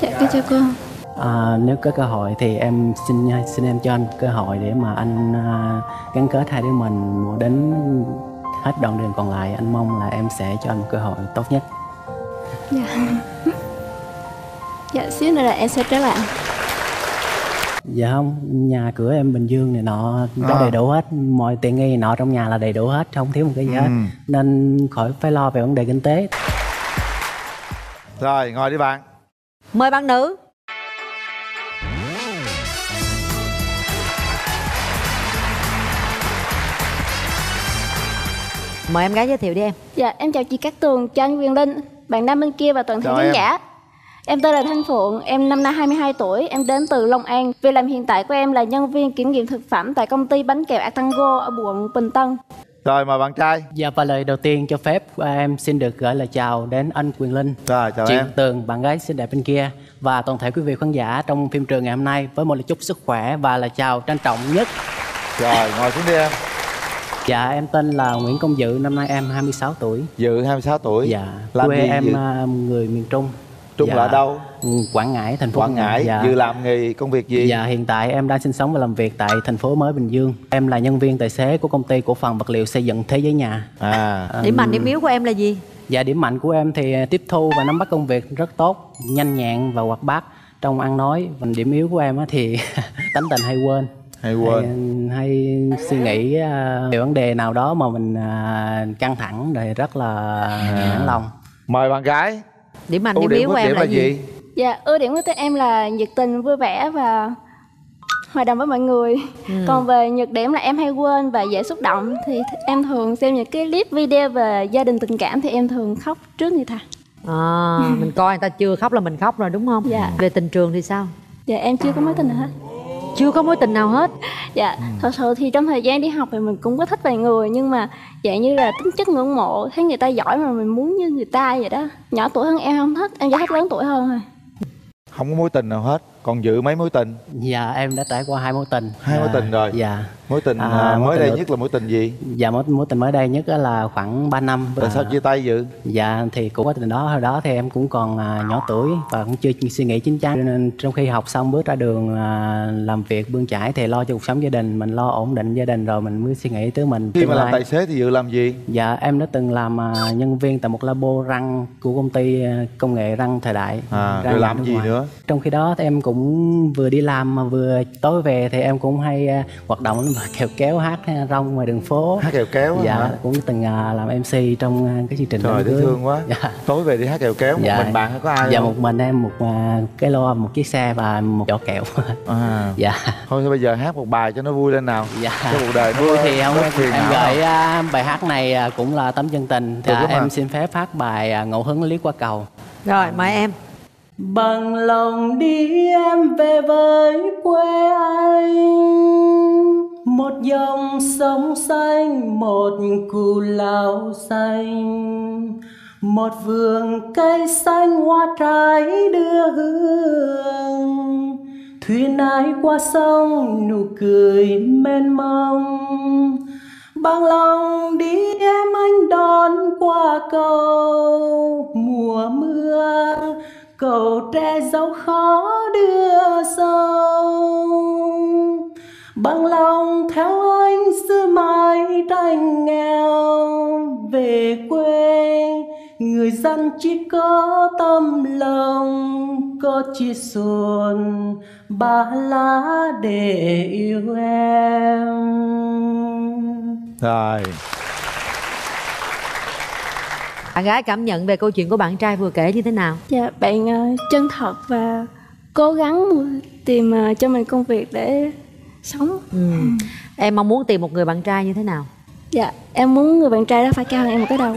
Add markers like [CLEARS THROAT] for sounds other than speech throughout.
Dạ, con chào cô. À, nếu có cơ hội thì em xin xin em cho anh cơ hội để mà anh à, gắn kết hai đứa mình đến hết đoạn đường còn lại anh mong là em sẽ cho anh một cơ hội tốt nhất Dạ. Dạ, xíu nữa là em sẽ trở lại. dạ không nhà cửa em bình dương này nọ có À. đầy đủ hết mọi tiện nghi nọ trong nhà là đầy đủ hết không thiếu một cái gì hết Ừ. nên khỏi phải lo về vấn đề kinh tế Rồi, ngồi đi bạn. Mời bạn nữ. Mời em gái giới thiệu đi em. Dạ, em chào chị Cát Tường, cho anh Quyền Linh, bạn nam bên kia và toàn thể Chào khán giả. Em tên là Thanh Phượng, em năm nay 22 tuổi, em đến từ Long An. Việc làm hiện tại của em là nhân viên kiểm nghiệm thực phẩm tại công ty bánh kẹo Atango ở quận Bình Tân. Rồi, mời bạn trai. Dạ và lời đầu tiên cho phép à, em xin được gửi lời chào đến anh Quyền Linh Rồi, chào chị em. Tường, bạn gái xinh đẹp bên kia và toàn thể quý vị khán giả trong phim trường ngày hôm nay với một lời chúc sức khỏe và lời chào trân trọng nhất. Rồi, ngồi xuống đi em. Dạ em tên là Nguyễn Công Dự, năm nay em 26 tuổi. Dự 26 tuổi. Dạ, Làm quê gì em Dự? à, người miền Trung. Trung Dạ. là đâu? Quảng Ngãi, thành phố Quảng Ngãi. Dạ. Dự làm nghề công việc gì? Dạ hiện tại em đang sinh sống và làm việc tại thành phố mới Bình Dương. Em là nhân viên tài xế của công ty cổ phần vật liệu xây dựng Thế giới nhà. À, Điểm mạnh điểm yếu của em là gì? Dạ điểm mạnh của em thì tiếp thu và nắm bắt công việc rất tốt, nhanh nhẹn và hoạt bát trong ăn nói. Và điểm yếu của em á thì [LAUGHS] tánh tình hay quên. hay quên. Hay, hay suy nghĩ à, về vấn đề nào đó mà mình à, căng thẳng rồi rất là nản lòng. Mời bạn gái. Điểm mạnh điểm yếu của em điểm là gì? Dạ, ưu điểm của tụi em là nhiệt tình, vui vẻ và hòa đồng với mọi người. Ừ. Còn về nhược điểm là em hay quên và dễ xúc động thì em thường xem những cái clip video về gia đình tình cảm thì em thường khóc trước người ta. À, mình coi người ta chưa khóc là mình khóc rồi đúng không? Dạ. Về tình trường thì sao? Dạ, em chưa có mối tình nào hết. Chưa có mối tình nào hết. Dạ, thật sự thì trong thời gian đi học thì mình cũng có thích vài người nhưng mà dạng như là tính chất ngưỡng mộ, thấy người ta giỏi mà mình muốn như người ta vậy đó. Nhỏ tuổi hơn em không thích, em chỉ thích lớn tuổi hơn thôi. Không có mối tình nào hết. Còn dự mấy mối tình? Dạ em đã trải qua hai mối tình. Hai mối Dạ, tình rồi. Dạ. Mối tình À, à, mối mới tình đây đầu- nhất là mối tình gì? Dạ mối, mối tình mới đây nhất là khoảng 3 năm. Tại và- sao chia tay dự? Dạ thì cũng có tình đó hồi đó thì em cũng còn à, nhỏ tuổi và cũng chưa suy nghĩ chín chắn nên trong khi học xong bước ra đường à, làm việc bươn chải thì lo cho cuộc sống gia đình mình lo ổn định gia đình rồi mình mới suy nghĩ tới mình Khi mà làm tài xế thì dự làm gì? Dạ em đã từng làm à, nhân viên tại một labo răng của công ty à, công nghệ răng thời đại. À, răng rồi làm nước gì ngoài. nữa? Trong khi đó thì em cũng vừa đi làm mà vừa tối về thì em cũng hay à, hoạt động và kèo kéo hát à, rong ngoài đường phố. Hát kèo kéo Dạ hả? cũng từng à, làm MC trong cái chương trình Trời dễ thương quá. Dạ. Tối về đi hát kèo kéo một Dạ. mình bạn có ai Dạ không? một mình em một cái lô một chiếc xe và một giỏ kẹo. À. [LAUGHS] dạ. Thôi bây giờ hát một bài cho nó vui lên nào. Dạ. Cái cuộc đời nó Vui thì không em, em gửi à, bài hát này cũng là tấm chân tình. Thì lắm em xin phép hát bài ngẫu hứng liếc qua cầu. Rồi mời em. Bằng lòng đi em về với quê anh. Một dòng sông xanh, một cù lao xanh. Một vườn cây xanh hoa trái đưa hương. Thuyền ai qua sông, nụ cười mênh mông. Bằng lòng đi em anh đón qua cầu Mùa mưa cầu tre dấu khó đưa sâu. Bằng lòng theo anh xưa mãi tranh nghèo. Về quê, người dân chỉ có tâm lòng, Có chia xuân, ba lá để yêu em. Rồi. Bạn gái cảm nhận về câu chuyện của bạn trai vừa kể như thế nào? Dạ, bạn ờ, chân thật và cố gắng tìm ờ, cho mình công việc để sống. Ừ. Em mong muốn tìm một người bạn trai như thế nào? Dạ, em muốn người bạn trai đó phải cao hơn em một cái đầu.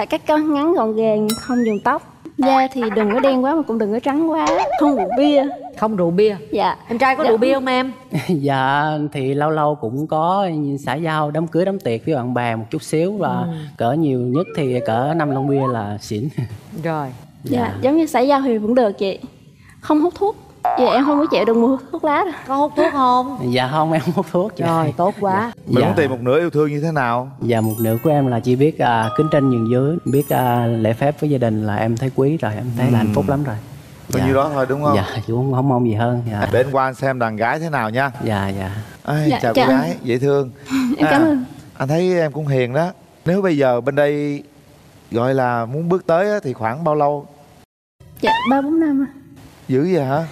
Phải cắt ngắn gọn gàng, không dùng tóc. Da thì đừng có đen quá mà cũng đừng có trắng quá, không rượu bia. Không rượu bia. Dạ. Em trai có Dạ. rượu bia không em? [LAUGHS] dạ thì lâu lâu cũng có xã giao đám cưới đám tiệc với bạn bè một chút xíu và cỡ nhiều nhất thì cỡ năm lon bia là xỉn Rồi. Dạ, giống như xã giao thì vẫn được chị. Không hút thuốc. Dạ, em không có chịu được mùi thuốc lá đâu. Có hút thuốc không? dạ không em không hút thuốc chị. Rồi, tốt quá. Mình dạ. muốn tìm một nửa yêu thương như thế nào? dạ một nửa của em là chỉ biết à, kính trên nhường dưới biết à, lễ phép với gia đình là em thấy quý rồi em thấy là hạnh phúc lắm rồi bao nhiêu đó thôi đúng không dạ chú không, không mong gì hơn dạ để anh qua anh xem đàn gái thế nào nha dạ dạ Ê, Dạ, chào chào cô gái dễ thương [LAUGHS] Em cảm ơn. anh thấy em cũng hiền đó nếu bây giờ bên đây gọi là muốn bước tới á, thì khoảng bao lâu Dạ, ba bốn năm. à. dữ vậy hả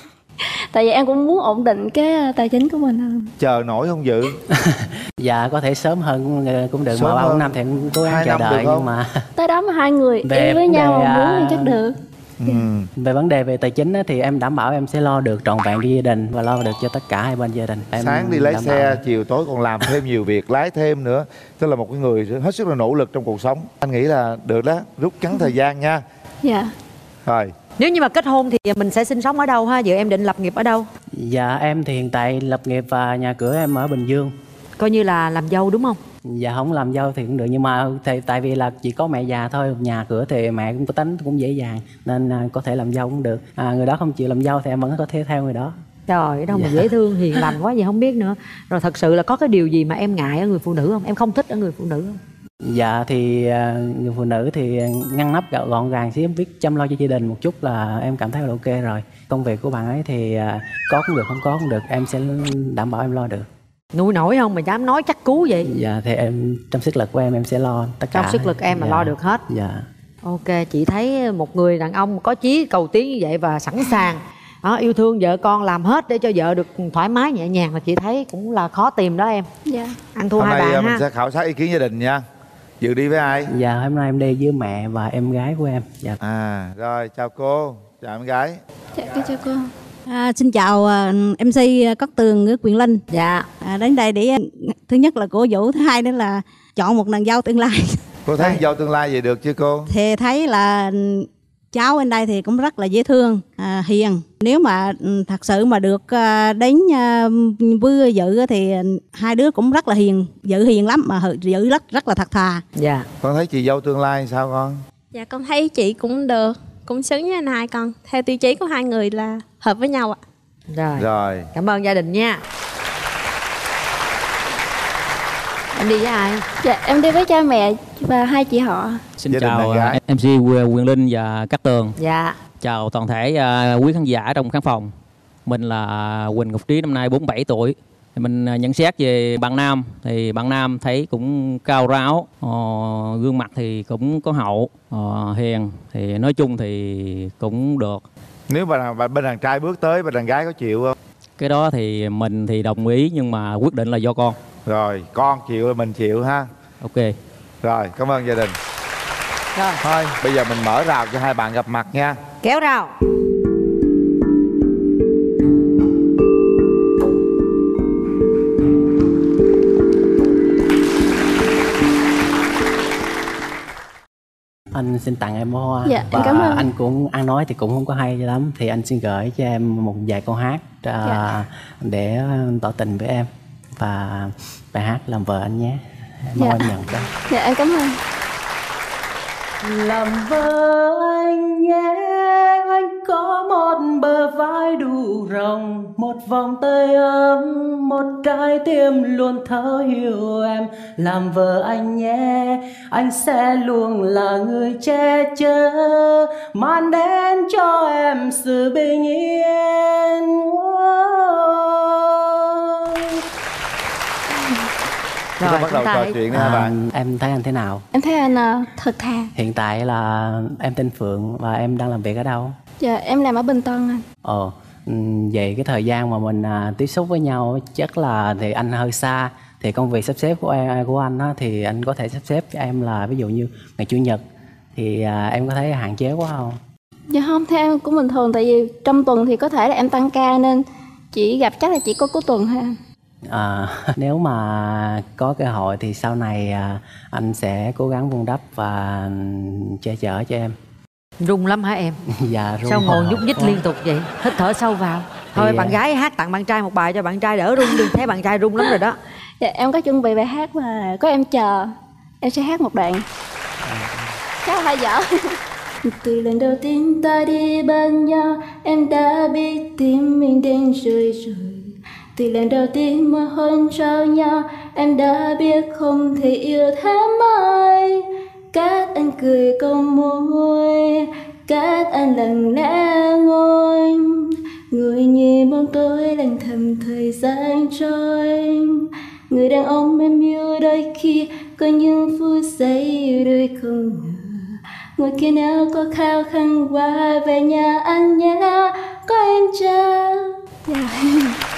Tại vì em cũng muốn ổn định cái ờ, tài chính của mình hơn. chờ nổi không dự [LAUGHS] dạ có thể sớm hơn cũng- cũng được Sớm mà ba năm thì cũng cố gắng Hai chờ đợi nhưng mà [LAUGHS] Tới đó mà hai người Về yêu với nhau mà muốn à, thì chắc được. ừ. về vấn đề về tài chính á, thì em đảm bảo em sẽ lo được trọn vẹn cho gia đình và lo được cho tất cả hai bên gia đình em sáng đi lấy xe bảo. chiều tối còn làm thêm nhiều việc lái thêm nữa tức là một cái người hết sức là nỗ lực trong cuộc sống anh nghĩ là được đó rút ngắn thời gian nha Dạ. rồi nếu như mà kết hôn thì mình sẽ sinh sống ở đâu ha? Vợ em định lập nghiệp ở đâu? Dạ em thì hiện tại lập nghiệp và nhà cửa em ở bình dương. Coi như là làm dâu đúng không? Dạ không làm dâu thì cũng được nhưng mà thì, tại vì là chỉ có mẹ già thôi nhà cửa thì mẹ cũng có tính cũng dễ dàng nên à, có thể làm dâu cũng được. À, người đó không chịu làm dâu thì em vẫn có thể theo người đó. Trời đâu mà Dạ. dễ thương hiền lành quá vậy không biết nữa. Rồi thật sự là có cái điều gì mà em ngại ở người phụ nữ không? Em không thích ở người phụ nữ không dạ thì à, người phụ nữ thì ngăn nắp gọn gọn gàng xíu biết chăm lo cho gia đình một chút là em cảm thấy là ok rồi. Công việc của bạn ấy thì à, có cũng được không có cũng được em sẽ đảm bảo em lo được. Nuôi nổi không? Mà dám nói chắc cú vậy? Dạ thì em trong sức lực của em em sẽ lo tất cả. Trong sức lực em mà Dạ. lo được hết. Dạ. Ok chị thấy một người đàn ông có chí cầu tiến như vậy và sẵn sàng. Đó, yêu thương vợ con làm hết để cho vợ được thoải mái nhẹ nhàng là chị thấy cũng là khó tìm đó em. Dạ. ăn thua hôm hai nay bạn mình ha. sẽ khảo sát ý kiến gia đình nha dự đi với ai? Dạ hôm nay em đi với mẹ và em gái của em. Dạ. À rồi chào cô. Chào em gái. Dạ, cô chào cô. À, xin chào à, MC Cát Tường ở Quyền Linh. dạ. À, đến đây để thứ nhất là cổ vũ, thứ hai nữa là chọn một nàng dâu tương lai. cô thấy dâu tương lai vậy được chưa cô? Thì thấy là cháu bên đây thì cũng rất là dễ thương, à, hiền. Nếu mà ừ, thật sự mà được à, đến à, với dự á thì hai đứa cũng rất là hiền, dự hiền lắm mà dự rất rất là thật thà. dạ. Con thấy chị dâu tương lai sao con? Dạ con thấy chị cũng được Cũng xứng với anh hai con. Theo tiêu chí của hai người là hợp với nhau ạ. Rồi. Rồi. Cảm ơn gia đình nha em đi với ai Dạ, em đi với cha mẹ và hai chị họ. Xin Gia chào à, MC Quyền Linh và Cát Tường. dạ Chào toàn thể à, quý khán giả trong khán phòng. Mình là Quỳnh Ngọc Trí năm nay 47 tuổi. Thì mình à, nhận xét về bạn nam thì bạn nam thấy cũng cao ráo, ờ, gương mặt thì cũng có hậu, ờ, hiền thì nói chung thì cũng được. nếu mà bà- bên đàn trai bước tới bên đàn gái có chịu không Cái đó thì mình thì đồng ý nhưng mà quyết định là do con. Rồi con chịu là mình chịu ha. Ok. rồi cảm ơn gia đình. Rồi. Thôi bây giờ mình mở rào cho hai bạn gặp mặt nha. Kéo rào. Anh xin tặng em hoa. Dạ, và cảm ơn. anh cũng ăn nói thì cũng không có hay cho lắm. Thì anh xin gửi cho em một vài câu hát à, Dạ. để tỏ tình với em. Và bài hát làm vợ anh nhé. Mong Dạ. em nhận cho Dạ, em cảm ơn. làm vợ anh nhé anh có một bờ vai đủ rộng một vòng tay ấm một trái tim luôn thấu hiểu em. Làm vợ anh nhé anh sẽ luôn là người che chở mang đến cho em sự bình yên. Chúng ta bắt đầu trò chuyện à, bạn em thấy anh thế nào Em thấy anh ờ, thật thà. hiện tại là em tên phượng và em đang làm việc ở đâu Dạ, em làm ở Bình Tân anh. Ờ, ừm, về cái thời gian mà mình à, tiếp xúc với nhau chắc là thì anh hơi xa thì công việc sắp xếp của em, của anh á, thì anh có thể sắp xếp cho em là ví dụ như ngày chủ nhật thì à, em có thấy hạn chế quá không? Dạ không, theo em cũng bình thường tại vì trong tuần thì có thể là em tăng ca nên chỉ gặp chắc là chỉ có cuối tuần thôi anh. À, [LAUGHS] nếu mà có cơ hội thì sau này à, anh sẽ cố gắng vun đắp và che chở cho em. rung lắm hả em [LAUGHS] Dạ, rung sao ngồi nhúc nhích liên tục vậy hít thở sâu vào thôi Thì, bạn à, gái hát tặng bạn trai một bài cho bạn trai đỡ rung đi thấy bạn trai rung lắm rồi đó Dạ, em có chuẩn bị bài hát và có em chờ. Em sẽ hát một đoạn. Chắc hơi dở. Từ lần đầu tiên ta đi bên nhau Em đã biết tim mình đến rồi rồi từ lần đầu tiên mà hôn trao nhau, Em đã biết không thể yêu thêm ai. Cát anh cười cong môi Cát anh lặng lẽ ngồi. Bóng tối lặng thầm thời gian trôi. Người đàn ông em yêu đôi khi có những phút giây yêu đôi không ngờ. Ngồi kia nếu có khao khăn qua về nhà anh nhé, có em chờ yeah. Dạ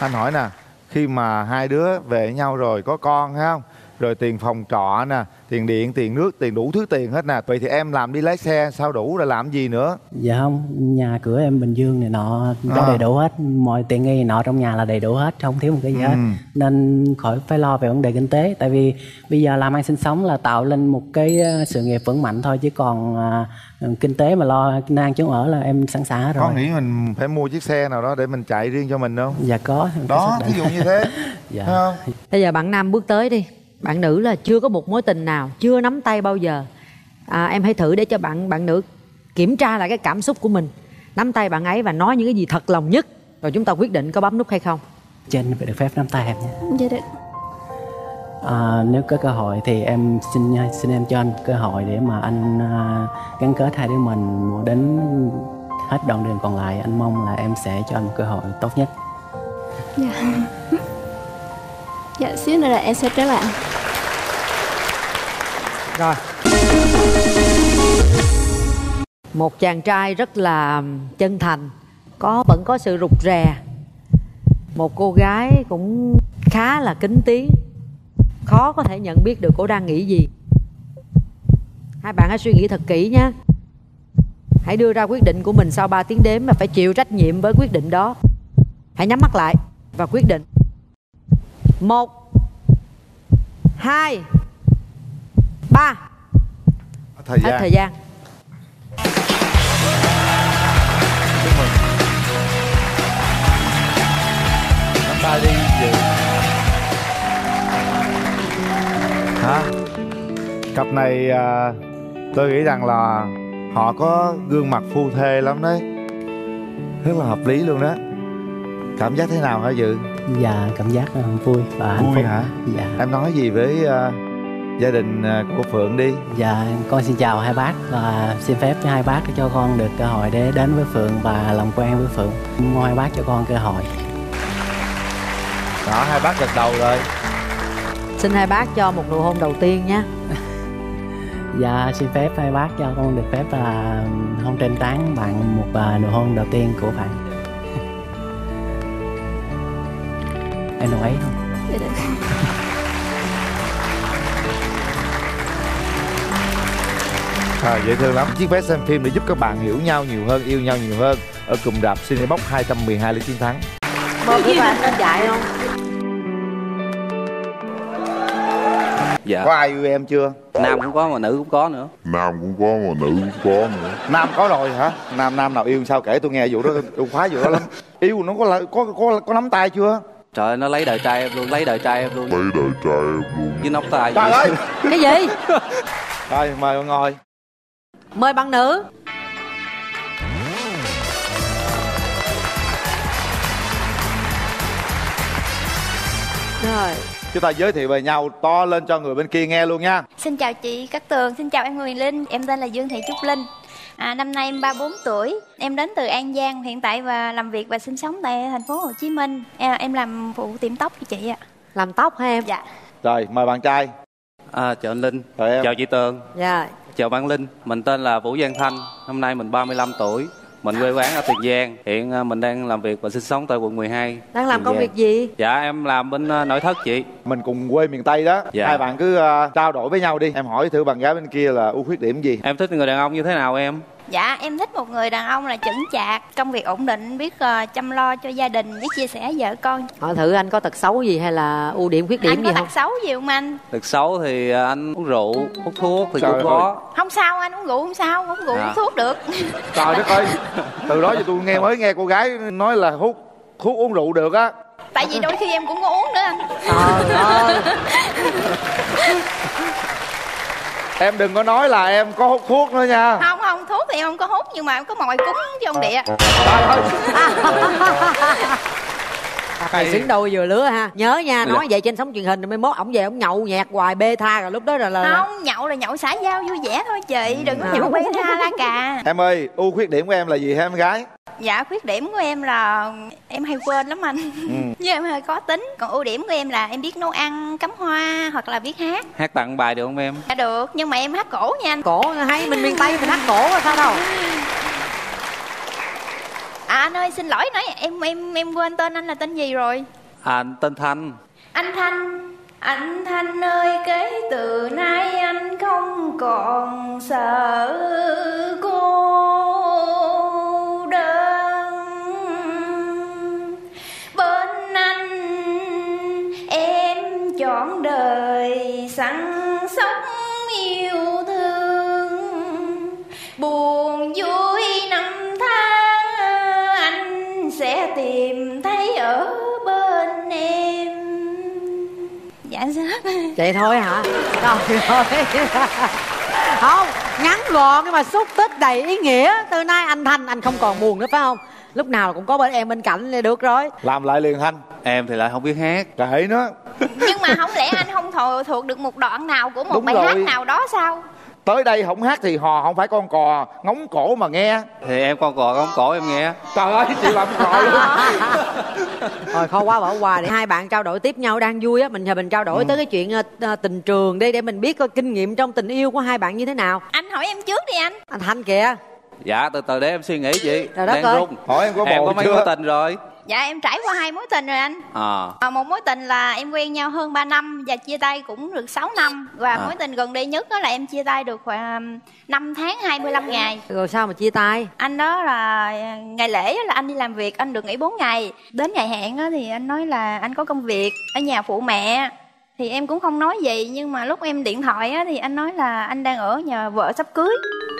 anh hỏi nè, khi mà hai đứa về với nhau rồi có con, thấy không? Rồi tiền phòng trọ nè tiền điện tiền nước tiền đủ thứ tiền hết nè. Vậy thì em làm đi lái xe sao đủ rồi làm gì nữa? Dạ không nhà cửa em bình dương này nọ có À. đầy đủ hết. Mọi tiện nghi nọ trong nhà là đầy đủ hết không thiếu một cái gì hết. Ừ. nên khỏi phải lo về vấn đề kinh tế. Tại vì bây giờ làm ăn sinh sống là tạo lên một cái ờ, sự nghiệp vững mạnh thôi. Chứ còn à, kinh tế mà lo nan chống ở là em sẵn sàng hết rồi. có nghĩ mình phải mua chiếc xe nào đó để mình chạy riêng cho mình không? Dạ có. Đó ví dụ như thế. [LAUGHS] Dạ. Thấy không? Bây giờ bạn nam bước tới đi bạn nữ là chưa có một mối tình nào chưa nắm tay bao giờ. À, em hãy thử để cho bạn bạn nữ kiểm tra lại cái cảm xúc của mình. Nắm tay bạn ấy và nói những cái gì thật lòng nhất rồi chúng ta quyết định có bấm nút hay không. Trên phải được phép nắm tay em nhé. Dạ được. À, nếu có cơ hội thì em xin xin em cho anh cơ hội để mà anh à, gắn kết hai đứa mình đến hết đoạn đường còn lại. Anh mong là em sẽ cho anh một cơ hội tốt nhất. Dạ. Dạ xíu nữa là em sẽ trở lại rồi. Một chàng trai rất là chân thành, có, vẫn có sự rụt rè. Một cô gái cũng khá là kính tiếng, khó có thể nhận biết được cô đang nghĩ gì. Hai bạn hãy suy nghĩ thật kỹ nhé. Hãy đưa ra quyết định của mình sau 3 tiếng đếm và phải chịu trách nhiệm với quyết định đó. Hãy nhắm mắt lại và quyết định. Một, hai ba. Thời hết gian. thời gian. Chúc mừng nắm tay đi dự hả? Cặp này à, tôi nghĩ rằng là họ có gương mặt phu thê lắm đấy. Rất là hợp lý luôn đó. Cảm giác thế nào hả dự? Và cảm giác à, vui và hạnh Vui phúc. hả? dạ. Em nói gì với à, gia đình à, của phượng đi. Dạ con xin chào hai bác và xin phép cho hai bác cho con được cơ hội để đến với phượng và làm quen với phượng. Mong hai bác cho con cơ hội. Đó hai bác gật đầu rồi. Xin hai bác cho một nụ hôn đầu tiên nhé. [LAUGHS] Dạ xin phép hai bác cho con được phép là hôn trên trán bạn một à, nụ hôn đầu tiên của bạn. [LAUGHS] Em đồng ý không? dạ được [LAUGHS] à, dễ thương lắm. Chiếc vé xem phim để giúp các bạn hiểu nhau nhiều hơn yêu nhau nhiều hơn. Ở cụm rạp Cinebox 212 lý chiến thắng. Mời quý bạn lên dạy không? Dạ. Có ai yêu em chưa? Nam cũng có mà nữ cũng có nữa. Nam cũng có mà nữ cũng có nữa. Nam có rồi hả? Nam nam nào yêu sao kể tôi nghe vụ đó tôi khoái vụ đó lắm. Yêu nó có là- có có có nắm tay chưa? Trời ơi, nó lấy đời trai em luôn lấy đời trai em luôn. Lấy đời trai em luôn. Với nóc tay trời ơi! Cái gì? Rồi mời ngồi mời bạn nữ. Rồi. Chúng ta giới thiệu về nhau to lên cho người bên kia nghe luôn nha. Xin chào chị Cát Tường, xin chào em Huyền Linh, em tên là Dương Thị Trúc Linh. À, năm nay em 34 tuổi, em đến từ An Giang, hiện tại và làm việc và sinh sống tại thành phố Hồ Chí Minh. À, em làm phụ tiệm tóc cho chị ạ. làm tóc hả em? Dạ. rồi mời bạn trai. À, chào anh linh. Rồi em. Chào chị tường. Dạ chào bạn linh mình tên là vũ giang thanh năm nay mình 35 tuổi mình quê quán ở tiền giang. Hiện à, mình đang làm việc và sinh sống tại quận 12 đang làm Tiền công Giang. việc gì? Dạ em làm bên à, nội thất chị. Mình cùng quê miền tây đó. Dạ. hai bạn cứ à, trao đổi với nhau đi. Em hỏi thử bạn gái bên kia là ưu khuyết điểm gì? Em thích người đàn ông như thế nào em Dạ, em thích một người đàn ông là chững chạc, công việc ổn định, biết ờ, chăm lo cho gia đình, biết chia sẻ vợ con. hỏi thử anh có tật xấu gì hay là ưu điểm khuyết điểm anh gì có không tật xấu gì không anh? Tật xấu thì à, anh uống rượu hút thuốc thì Trời cũng có Không sao anh uống rượu không sao, uống rượu Dạ. uống thuốc được. trời đất ơi từ đó giờ tôi nghe mới nghe cô gái nói là hút thuốc uống rượu được á Tại vì đôi khi em cũng có uống nữa anh. trời ơi [LAUGHS] em đừng có nói là em có hút thuốc nữa nha. Không không, thuốc thì em không có hút nhưng mà em có mồi cúng cho ông địa. trời ơi [LAUGHS] này xứng đôi vừa lứa ha. Nhớ nha nói Dạ. vậy trên sóng truyền hình rồi mai mốt ổng về ổng nhậu nhẹt hoài bê tha rồi lúc đó là là không nhậu là nhậu xã giao vui vẻ thôi chị đừng có À. nhậu bê tha la cà. Em ơi ưu khuyết điểm của em là gì? Hả em gái? Dạ khuyết điểm của em là em hay quên lắm anh. [LAUGHS] Với em hơi khó tính. Còn ưu điểm của em là em biết nấu ăn cắm hoa hoặc là biết hát. Hát tặng bài được không em? Dạ được nhưng mà em hát cổ nha anh. Cổ hay mình miền tây mình hát cổ là sao đâu [LAUGHS] à anh ơi xin lỗi nói em em em quên tên anh là tên gì rồi? À, anh tên thanh. Anh Thanh, anh Thanh ơi kể từ nay anh không còn sợ cô đơn. Bên anh em chọn đời săn sóc vậy thôi hả? Trời ơi. [LAUGHS] Không ngắn gọn nhưng mà xúc tích đầy ý nghĩa. Từ nay anh thanh anh không còn buồn nữa phải không? Lúc nào cũng có bên em bên cạnh là được rồi. Làm lại liền thanh. Em thì lại không biết hát. Kệ nó nhưng mà không lẽ anh không thọ, thuộc được một đoạn nào của một Đúng bài rồi. hát nào đó sao tới đây không hát thì hò không phải con cò ngóng cổ mà nghe. Thì em con cò con cổ em nghe. Trời ơi chị làm cò luôn. [LAUGHS] Rồi khó quá bỏ qua để hai bạn trao đổi tiếp nhau đang vui á. Mình giờ mình trao đổi tới cái chuyện ờ, ờ, tình trường đi để mình biết coi kinh nghiệm trong tình yêu của hai bạn như thế nào. Anh hỏi em trước đi anh. Anh thanh kìa. Dạ từ từ để em suy nghĩ chị. Trời đang ơi. run. Hỏi em có em bồ có mấy chưa? mối tình rồi dạ em trải qua hai mối tình rồi anh. À. À, một mối tình là em quen nhau hơn 3 năm và chia tay cũng được 6 năm. Và À. mối tình gần đây nhất đó là em chia tay được khoảng 5 tháng 25 ngày. Rồi sao mà chia tay? Anh đó là ngày lễ á là anh đi làm việc anh được nghỉ 4 ngày. Đến ngày hẹn á thì anh nói là anh có công việc ở nhà phụ mẹ. Thì em cũng không nói gì nhưng mà lúc em điện thoại á thì anh nói là anh đang ở nhà vợ sắp cưới.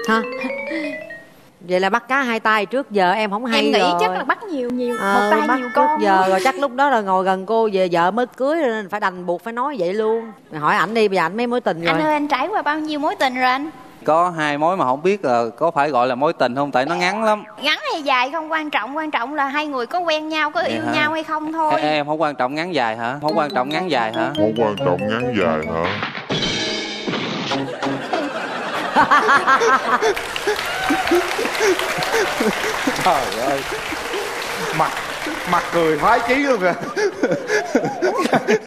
Hả [LAUGHS] vậy là bắt cá hai tay trước giờ em không hay em nghĩ rồi. chắc là bắt nhiều nhiều Ờ, một tay bắt nhiều trước con. giờ rồi chắc lúc đó là ngồi gần cô về vợ mới cưới rồi nên phải đành buộc phải nói vậy luôn. Mày hỏi ảnh đi bây giờ ảnh mấy mối tình rồi? anh ơi anh trải qua bao nhiêu mối tình rồi anh? Có hai mối mà không biết là có phải gọi là mối tình không tại nó ngắn lắm. Ngắn hay dài không? Quan trọng quan trọng là hai người có quen nhau có yêu hả? nhau hay không thôi. Em, em không quan trọng ngắn dài hả? Không quan trọng ngắn dài hả? Không quan trọng ngắn dài hả? Trời ơi. Mặt mặt cười khoái chí luôn kìa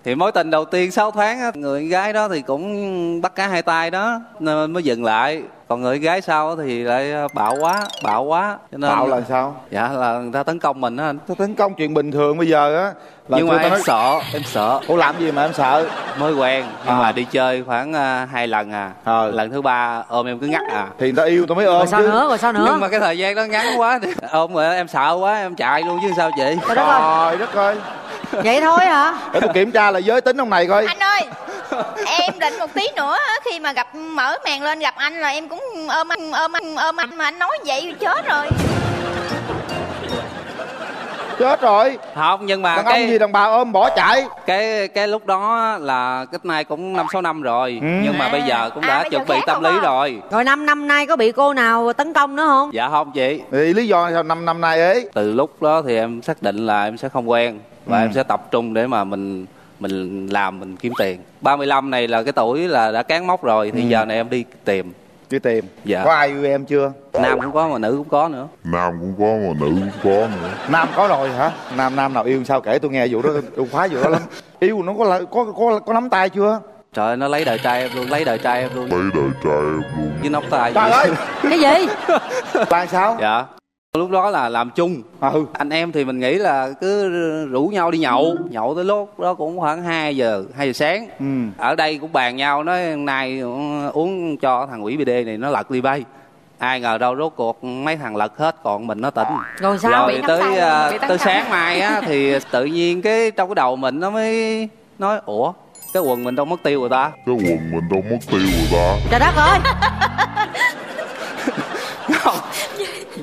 thì mối tình đầu tiên 6 tháng á, người gái đó thì cũng bắt cá hai tay đó nên mới dừng lại còn người gái sau thì lại bạo quá bạo quá cho nên bạo là sao? Dạ là người ta tấn công mình á anh. Tấn công chuyện bình thường bây giờ á là nhưng người mà ta em nói sợ em sợ. Ủa làm gì mà em sợ? Mới quen nhưng À. mà đi chơi khoảng à, hai lần à. Ờ. lần thứ ba ôm em cứ ngắt à. Thì người ta yêu tôi mới ôm rồi sao chứ. nữa rồi sao nữa? Nhưng mà cái thời gian đó ngắn quá thì ôm rồi em sợ quá em chạy luôn chứ sao chị? Trời đất ơi. trời đất ơi. Vậy thôi hả? Để tôi kiểm tra là giới tính ông này coi. Anh ơi em định một tí nữa á, khi mà gặp mở màn lên gặp anh là em cũng ôm anh ôm anh ôm anh mà anh nói vậy chết rồi. Chết rồi. Không nhưng mà đàn cái ông gì đàn bà ôm bỏ chạy? Cái cái lúc đó là cách nay cũng năm sáu năm rồi Ừ. nhưng mà À, bây giờ cũng à, đã giờ chuẩn bị tâm không lý à? rồi. Rồi năm năm nay có bị cô nào tấn công nữa không? Dạ không chị. Thì lý do sao năm năm nay ấy? Từ lúc đó thì em xác định là em sẽ không quen và Ừ. em sẽ tập trung để mà mình mình làm mình kiếm tiền. 35 này là cái tuổi là đã cán mốc rồi thì Ừ. giờ này em đi tìm. Đi tìm? Dạ. có ai yêu em chưa? Nam cũng có mà nữ cũng có nữa. Nam cũng có mà nữ cũng có nữa. nam có rồi hả? Nam nam nào yêu sao kể tôi nghe vụ đó tôi khoái vụ đó lắm. Yêu nó có có có có nắm tay chưa? Trời ơi, nó lấy đời trai em luôn lấy đời trai em luôn. Lấy đời trai em luôn. với nóc tay trời ơi! Cái gì? Là sao? Dạ lúc đó là làm chung. Ừ. Anh em thì mình nghĩ là cứ rủ nhau đi nhậu. Nhậu tới lúc đó cũng khoảng 2 giờ 2 giờ sáng. Ừ. Ở đây cũng bàn nhau nói nay uống cho thằng quỷ bd này nó lật ly bay. Ai ngờ đâu rốt cuộc mấy thằng lật hết còn mình nó tỉnh. Rồi sao? Rồi bị tới tấn tới sáng mai á thì tự nhiên cái trong cái đầu mình nó mới nói ủa cái quần mình đâu mất tiêu rồi ta? Cái quần mình đâu mất tiêu rồi ta. trời đất ơi [LAUGHS]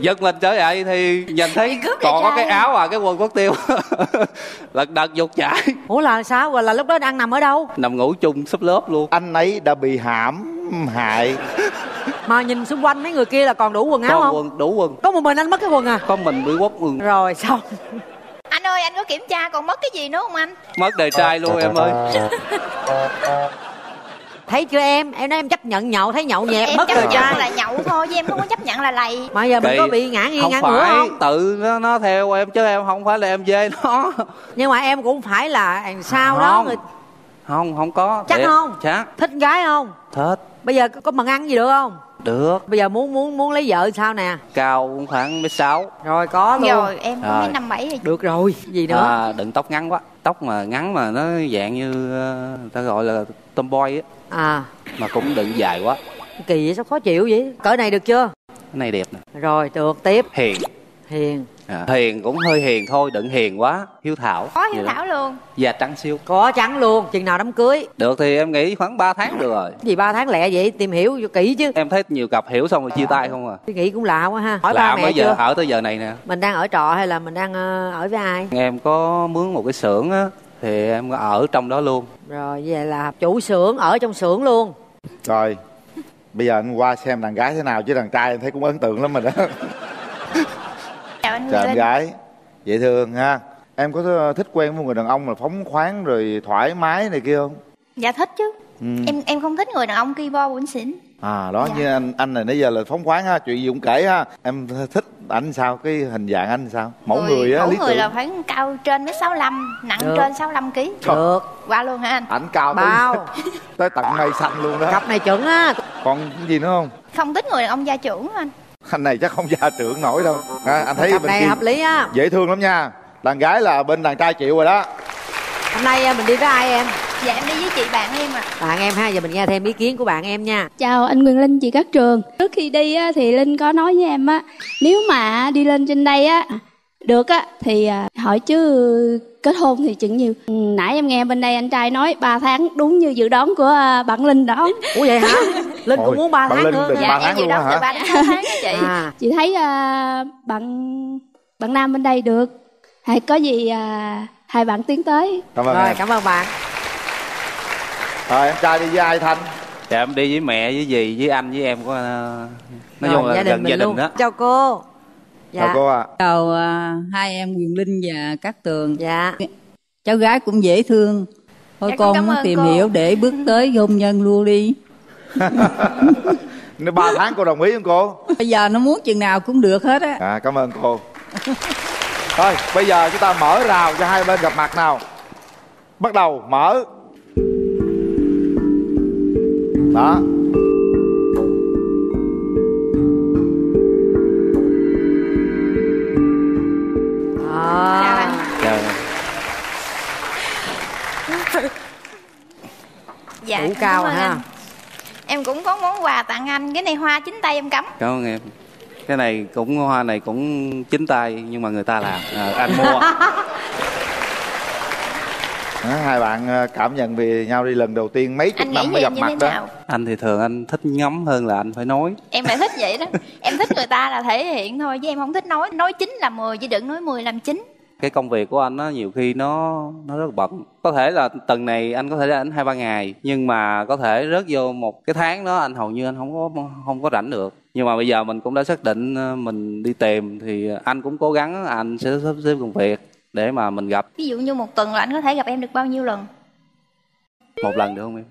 giật mình trở dậy thì nhìn thấy còn có trai. cái áo à cái quần mất tiêu. [LAUGHS] Lật đật dục chạy. Ủa là sao? Rồi là lúc đó đang nằm ở đâu? Nằm ngủ chung sắp lớp luôn. Anh ấy đã bị hãm hại. [LAUGHS] Mà nhìn xung quanh mấy người kia là còn đủ quần áo còn không? quần đủ quần. Có một mình anh mất cái quần à? Có mình bị quất quần. Rồi xong. [LAUGHS] Anh ơi anh có kiểm tra còn mất cái gì nữa không anh? Mất đời trai luôn em ơi thấy chưa em? Em nói em chấp nhận nhậu thấy nhậu nhẹt em mất chấp rồi nhận trai là nhậu thôi chứ em không có chấp nhận là lầy. Mà giờ mình có bị ngã nghiêng ngã ngửa không? tự nó, nó theo em chứ em không phải là em dê nó. Nhưng mà em cũng phải là sau đó Không. người không không có. Chắc Thiệt, không? chắc. Thích gái không? Thích. Bây giờ có bằng ăn gì được không? Được. Bây giờ muốn muốn muốn lấy vợ sao nè? Cao cũng khoảng mét sáu. Rồi có luôn. Rồi em có Rồi. mấy năm bảy rồi. Được rồi gì nữa? À, đừng tóc ngắn quá. Tóc mà ngắn mà nó dạng như người ta gọi là tomboy á à. Mà cũng đừng dài quá. Kỳ vậy sao khó chịu vậy? Cỡ này được chưa? Cái này đẹp nè. Rồi được tiếp. Hiền. Hiền. À, hiền cũng hơi hiền thôi đừng hiền quá. Hiếu thảo. Có hiếu đó. thảo luôn. Da trắng siêu. Có trắng luôn chừng nào đám cưới. Được thì em nghĩ khoảng 3 tháng được rồi. Gì ba tháng lẹ vậy? Tìm hiểu cho kỹ chứ. Em thấy nhiều cặp hiểu xong rồi chia tay không à? Suy nghĩ cũng lạ quá ha. Hỏi ba làm mẹ bây giờ ở tới giờ này nè. Mình đang ở trọ hay là mình đang ờ, ở với ai? Em có mướn một cái xưởng á thì em ở trong đó luôn. Rồi vậy là chủ xưởng ở trong xưởng luôn. Rồi bây giờ anh qua xem đàn gái thế nào chứ đàn trai anh thấy cũng ấn tượng lắm rồi đó. [LAUGHS] Chào anh chào Linh. gái. Dễ thương ha. Em có thích quen với một người đàn ông là phóng khoáng rồi thoải mái này kia không? Dạ thích chứ ừ. em em không thích người đàn ông ki bo bủn xỉn. À đó Dạ. như anh anh này nãy giờ là phóng khoáng ha chuyện gì cũng kể ha. Em thích anh sao cái hình dạng anh sao? Mẫu người, á mẫu lý người tưởng. là phải cao trên mét sáu nặng Được. trên 65 kg được. Qua luôn hả anh? Ảnh cao bao. tới, [LAUGHS] tới tận mây xanh luôn đó. Cặp này chuẩn á. Còn cái gì nữa không? Không thích người đàn ông gia trưởng anh? Anh này chắc không gia trưởng nổi đâu. À, anh thấy cặp bên này kia hợp lý á. dễ thương lắm nha. Đàn gái là bên đàn trai chịu rồi đó. Hôm nay ờ, mình đi với ai em dạ em đi với chị bạn em à bạn em ha giờ mình nghe thêm ý kiến của bạn em nha Chào anh Quyền Linh, chị Cát Trường. Trước khi đi á, thì Linh có nói với em á, nếu mà đi lên trên đây á, được á, thì à, hỏi chứ kết hôn thì chừng nhiều. Ừ, Nãy em nghe bên đây anh trai nói 3 tháng đúng như dự đoán của à, bạn Linh đó. ủa vậy hả [LAUGHS] linh Ôi, cũng muốn ba bạn tháng Linh nữa dạ ba em tháng dự luôn đoán từ hả? ba đến tháng đó chị à Chị thấy à, bạn bạn nam bên đây được. Hay có gì à, hai bạn tiến tới. cảm ơn rồi em cảm ơn bạn rồi em trai đi với ai thanh? Dạ em đi với mẹ với dì với anh với em của ờ, nói chung là gia đình gia đình luôn. đó. Chào cô. Chào dạ cô ạ. Chào à, hai em Quyền Linh và Cát Tường. Dạ. Cháu gái cũng dễ thương. Thôi Dạ, con muốn tìm cô. hiểu để bước tới hôn nhân luôn đi. [LAUGHS] Nếu ba tháng cô đồng ý không cô? Bây giờ nó muốn chừng nào cũng được hết á. À cảm ơn cô. Thôi bây giờ chúng ta mở rào cho hai bên gặp mặt nào. Bắt đầu mở đó. Chào anh Dạ. đủ em cao ha anh. em cũng có món quà tặng anh. Cái này hoa chính tay em cắm. Cảm ơn em. Cái này cũng hoa này cũng chính tay nhưng mà người ta làm. À, anh mua [LAUGHS] Đó, hai bạn ờ, cảm nhận về nhau đi lần đầu tiên mấy chục năm mới gặp mặt đó. nào? Anh thì thường anh thích ngắm hơn là anh phải nói. Em lại thích vậy đó. Em thích người ta là thể hiện thôi chứ em không thích nói. Nói chính là 10 chứ đừng nói 10 làm chính cái công việc của anh á nhiều khi nó nó rất bận. Có thể là tuần này anh có thể rảnh hai ba ngày nhưng mà có thể rớt vô một cái tháng đó anh hầu như anh không có không có rảnh được. Nhưng mà bây giờ mình cũng đã xác định ờ, mình đi tìm thì anh cũng cố gắng anh sẽ sắp xếp công việc để mà mình gặp. Ví dụ như một tuần là anh có thể gặp em được bao nhiêu lần? Một lần được không em?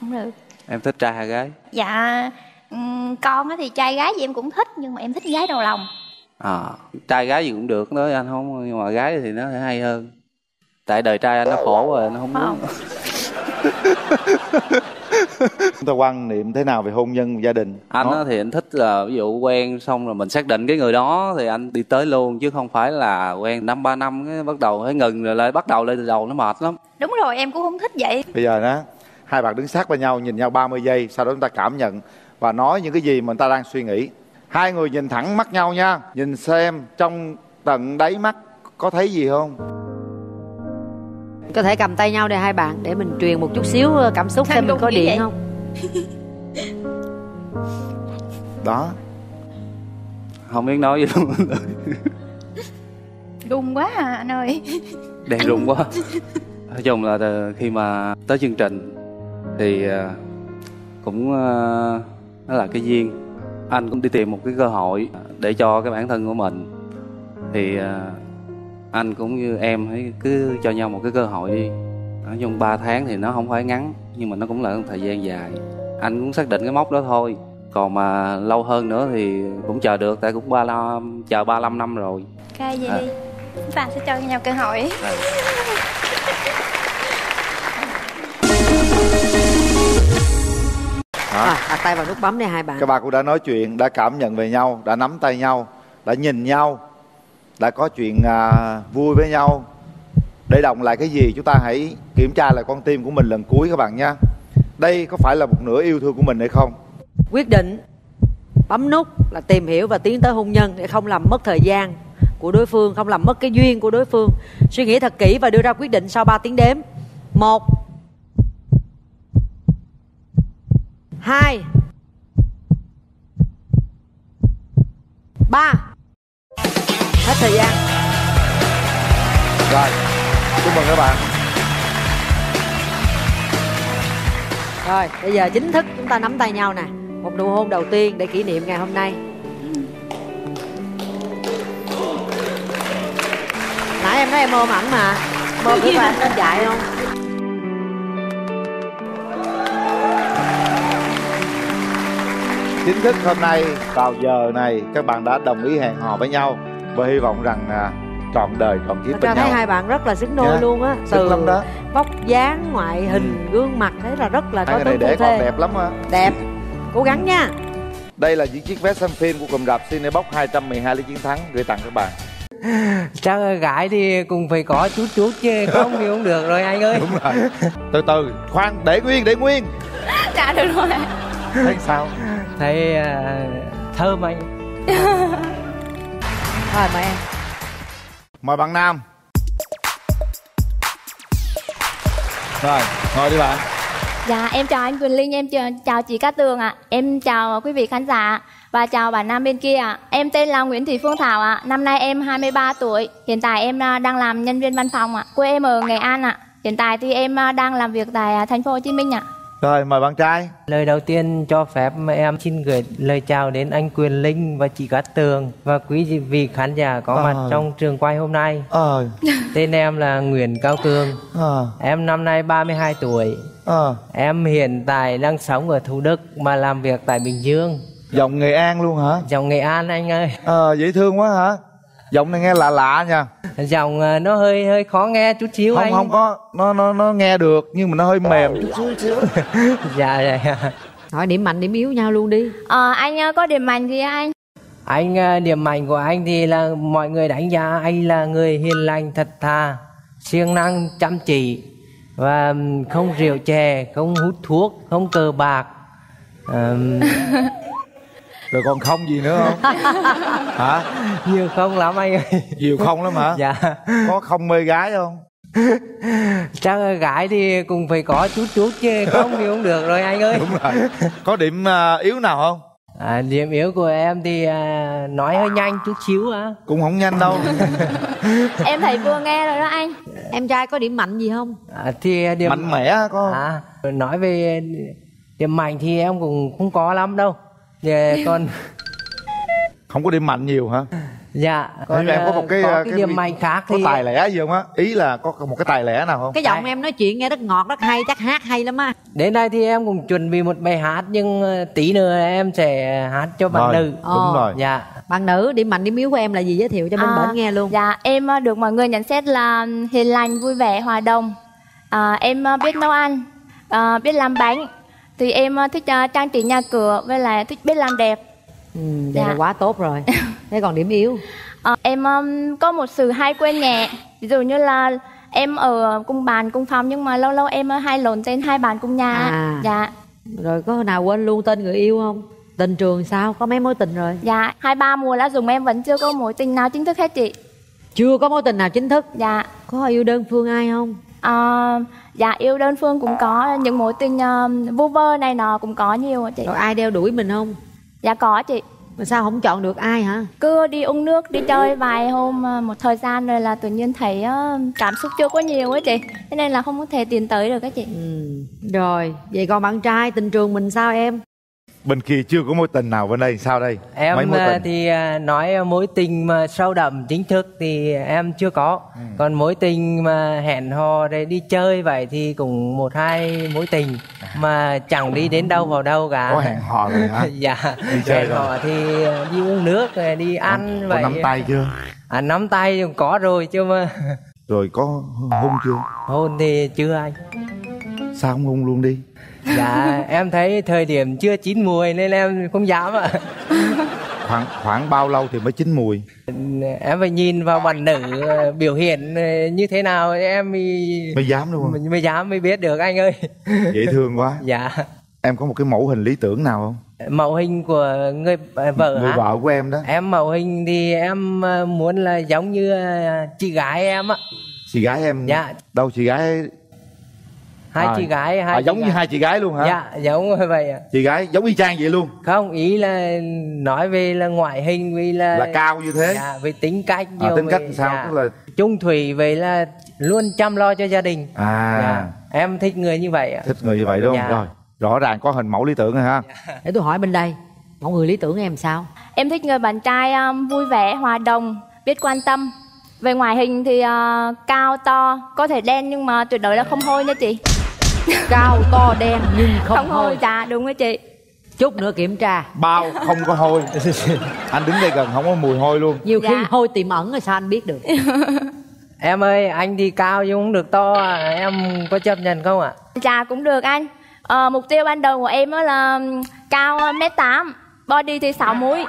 Cũng được. Em thích trai hay gái? Dạ ừm, con á thì trai gái gì em cũng thích nhưng mà em thích gái đầu lòng. À trai gái gì cũng được đó anh không nhưng mà gái thì nó sẽ hay hơn. Tại đời trai anh nó khổ rồi nó không phải muốn. không [LAUGHS] [LAUGHS] chúng ta quan niệm thế nào về hôn nhân gia đình? Anh Đó. á thì anh thích là ví dụ quen xong rồi mình xác định cái người đó thì anh đi tới luôn chứ không phải là quen năm ba năm cái bắt đầu phải ngừng rồi lại bắt đầu lại từ đầu nó mệt lắm. Đúng rồi em cũng không thích vậy. Bây giờ đó hai bạn đứng sát bên nhau nhìn nhau 30 giây sau đó chúng ta cảm nhận và nói những cái gì mà người ta đang suy nghĩ. Hai người nhìn thẳng mắt nhau nha nhìn xem trong tận đáy mắt có thấy gì không có thể cầm tay nhau để hai bạn để mình truyền một chút xíu ờ, cảm xúc xem mình có điện vậy? không? Đó. Không biết nói gì luôn. Run quá à anh ơi. Đen rụng quá. Nói chung là từ khi mà tới chương trình thì à, cũng à, nó là cái duyên. Anh cũng đi tìm một cái cơ hội để cho cái bản thân của mình. Thì anh cũng như em hãy cứ cho nhau một cái cơ hội đi. Nói chung 3 tháng thì nó không phải ngắn nhưng mà nó cũng là một thời gian dài. Anh cũng xác định cái mốc đó thôi. Còn mà lâu hơn nữa thì cũng chờ được tại cũng ba lo chờ 35 năm rồi. Ok vậy À. đi. Chúng ta sẽ cho nhau cơ hội. Hả? à, đặt tay vào nút bấm này hai bạn. Các bạn cũng đã nói chuyện đã cảm nhận về nhau đã nắm tay nhau đã nhìn nhau đã có chuyện à, vui với nhau. Để động lại cái gì chúng ta hãy kiểm tra lại con tim của mình lần cuối các bạn nhé đây có phải là một nửa yêu thương của mình hay không? Quyết định bấm nút là tìm hiểu và tiến tới hôn nhân để không làm mất thời gian của đối phương không làm mất cái duyên của đối phương. Suy nghĩ thật kỹ và đưa ra quyết định sau 3 tiếng đếm. Một hai ba hết thời gian. Rồi chúc mừng các bạn. Rồi bây giờ chính thức chúng ta nắm tay nhau nè. Một nụ hôn đầu tiên để kỷ niệm ngày hôm nay. Nãy em nói em ôm ảnh mà. Ôm được anh lên dạy không? Chính thức hôm nay vào giờ này các bạn đã đồng ý hẹn hò với nhau và hy vọng rằng à, trọn đời trọn kiếp bên thấy nhau. hai bạn rất là xứng đôi Dạ, luôn á. xứng lắm đó. vóc dáng ngoại hình gương mặt thấy là rất là hai có tướng để thê đẹp lắm á. Đẹp. Cố gắng nha. Đây là những chiếc vé xem phim của cụm rạp Cinebox 212 lý chiến thắng gửi tặng các bạn. Chắc gái thì cũng phải có chút chút chứ không thì không được rồi anh ơi. Đúng rồi. Từ từ khoan để nguyên để nguyên. Dạ được rồi thấy sao? Thấy à, thơm anh [LAUGHS] rồi mời em mời bạn nam rồi ngồi đi bạn Dạ, em chào anh Quỳnh Linh, em chào, chào chị Cát Tường ạ. Em chào quý vị khán giả và chào bạn nam bên kia ạ. Em tên là Nguyễn Thị Phương Thảo ạ. Năm nay em 23 tuổi. Hiện tại em à, đang làm nhân viên văn phòng ạ. Quê em ở Nghệ An ạ. Hiện tại thì em à, đang làm việc tại à, thành phố Hồ Chí Minh ạ. Rồi mời bạn trai. Lời đầu tiên cho phép em xin gửi lời chào đến anh Quyền Linh và chị Cát Tường và quý vị khán giả có Ờ. mặt trong trường quay hôm nay. Ờ. [LAUGHS] Tên em là Nguyễn Cao Cường ờ. Em năm nay 32 tuổi. Ờ. Em hiện tại đang sống ở Thủ Đức mà làm việc tại Bình Dương. Giọng nghệ an luôn hả? Giọng Nghệ An anh ơi. Ờ dễ thương quá hả giọng này nghe lạ lạ nha. Giọng à, nó hơi hơi khó nghe chút xíu không anh. không có nó nó nó nghe được nhưng mà nó hơi mềm. Chút xíu xíu. [LAUGHS] Dạ dạ hỏi điểm mạnh điểm yếu nhau luôn đi. Ờ, anh à, có điểm mạnh gì anh? anh à, điểm mạnh của anh thì là mọi người đánh giá anh là người hiền lành thật thà siêng năng chăm chỉ và không rượu chè không hút thuốc không cờ bạc. Ừm, [LAUGHS] rồi còn không gì nữa không? [LAUGHS] Hả? Nhiều không lắm anh ơi. Nhiều không lắm hả? [LAUGHS] Dạ. Có không mê gái không? [LAUGHS] Chắc gái thì cũng phải có chút chút chứ không thì không được rồi anh ơi. Đúng rồi. Có điểm à, yếu nào không? À, điểm yếu của em thì à, nói hơi nhanh chút xíu á. Cũng không nhanh đâu. Em thấy vừa nghe rồi đó anh. em trai có điểm mạnh gì không? À, thì điểm mạnh mẽ có à, nói về điểm mạnh thì em cũng không có lắm đâu dạ, còn không có điểm mạnh nhiều hả? Dạ Còn em có một cái, có à, cái, điểm mạnh khác có thì tài lẻ gì không á? Ý là có một cái tài lẻ nào không? Cái giọng em nói chuyện nghe rất ngọt rất hay chắc hát hay lắm á. Đến đây thì em cũng chuẩn bị một bài hát nhưng ờ, tí nữa em sẽ hát cho bạn Rồi, nữ. đúng Ờ. rồi. dạ. Bạn nữ điểm mạnh điểm yếu của em là gì? Giới thiệu cho bên À, bển nghe luôn. Dạ, em à, được mọi người nhận xét là hiền lành, vui vẻ, hòa đồng. À, em à, biết nấu ăn, à, biết làm bánh. Thì em à, thích à, trang trí nhà cửa với lại thích biết làm đẹp. ừ, vậy là Dạ. quá tốt rồi [LAUGHS] thế còn điểm yếu À, em um, có một sự hay quên nhẹ. Ví dụ như là em ở cùng bàn cùng phòng nhưng mà lâu lâu em uh, hay lộn tên hai bàn cùng nhà. À. Dạ. rồi có nào quên luôn tên người yêu không tình trường sao có mấy mối tình rồi Dạ, hai ba mùa lá dùng em vẫn chưa có mối tình nào chính thức hết chị. chưa có mối tình nào chính thức Dạ. có yêu đơn phương ai không À, dạ yêu đơn phương cũng có những mối tình uh, vu vơ này nọ cũng có nhiều chị. rồi ai đeo đuổi mình không Dạ có chị. mà sao không chọn được ai hả Cứ đi uống nước, đi chơi vài hôm uh, một thời gian rồi là tự nhiên thấy uh, cảm xúc chưa có nhiều á chị. Thế nên là không có thể tiến tới được các chị. ừ. rồi vậy còn bạn trai tình trường mình sao em bên kia chưa có mối tình nào bên đây sao đây? Mấy em mối à, tình? thì à, nói mối tình mà sâu đậm chính thức thì em chưa có. Ừ. còn mối tình mà hẹn hò để đi chơi vậy thì cũng một hai mối tình. Mà chẳng đi đến đâu vào đâu cả. Có hẹn hò rồi hả? [LAUGHS] Dạ. Đi chơi hẹn rồi. hò thì à, đi uống nước rồi đi ăn có vậy. nắm tay chưa? À nắm tay cũng có rồi chứ mà. Rồi có hôn chưa? Hôn thì chưa anh. Sao không hôn luôn đi dạ em thấy thời điểm chưa chín mùi nên em không dám ạ. Khoảng khoảng bao lâu thì mới chín mùi? Em phải nhìn vào bạn nữ ờ, biểu hiện ờ, như thế nào em mới mới dám đúng không? Mới dám mới biết được anh ơi. Dễ thương quá. Dạ. Em có một cái mẫu hình lý tưởng nào không? Mẫu hình của người ờ, vợ người hả? vợ của em đó. Em mẫu hình thì em muốn là giống như chị gái em á. Chị gái em Dạ. đâu chị gái hai À, chị gái hai à, giống như gái. hai chị gái luôn hả dạ giống như vậy ạ chị gái giống y chang vậy luôn không ý là nói về là ngoại hình vì là là cao như thế dạ về tính cách à, tính cách về- sao dạ. tức là chung thủy vậy là luôn chăm lo cho gia đình à dạ. em thích người như vậy ạ thích người như vậy đúng không Dạ. rồi rõ ràng có hình mẫu lý tưởng rồi ha để tôi hỏi bên đây mọi người lý tưởng em sao Em thích người bạn trai um, vui vẻ, hòa đồng, biết quan tâm. Về ngoại hình thì uh, cao to, có thể đen nhưng mà tuyệt đối là không hôi nha chị. Cao to đen nhưng không, Không hôi, dạ đúng rồi chị. chút nữa kiểm tra bao không có hôi [LAUGHS] anh đứng đây gần không có mùi hôi luôn nhiều khi Dạ. hôi tiềm ẩn rồi sao anh biết được [LAUGHS] em ơi anh thì cao nhưng không được to à. em có chấp nhận không ạ Dạ cũng được anh. Ờ, mục tiêu ban đầu của em á là cao uh, mét tám, body thì 6 múi.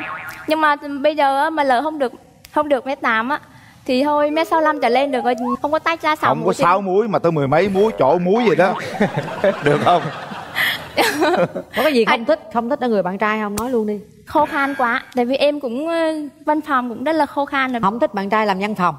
Nhưng mà bây giờ mà lỡ không được không được mét tám á thì thôi mét sáu trở lên được rồi? Không có tách ra sáu không có sáu muối mà tới mười mấy muối chỗ muối vậy đó. [LAUGHS] Được không? [LAUGHS] Có cái gì không thích? Không thích ở người bạn trai không? Nói luôn đi. Khô khan quá. Tại vì em cũng ờ, văn phòng cũng rất là khô khan rồi. Không thích bạn trai làm văn phòng.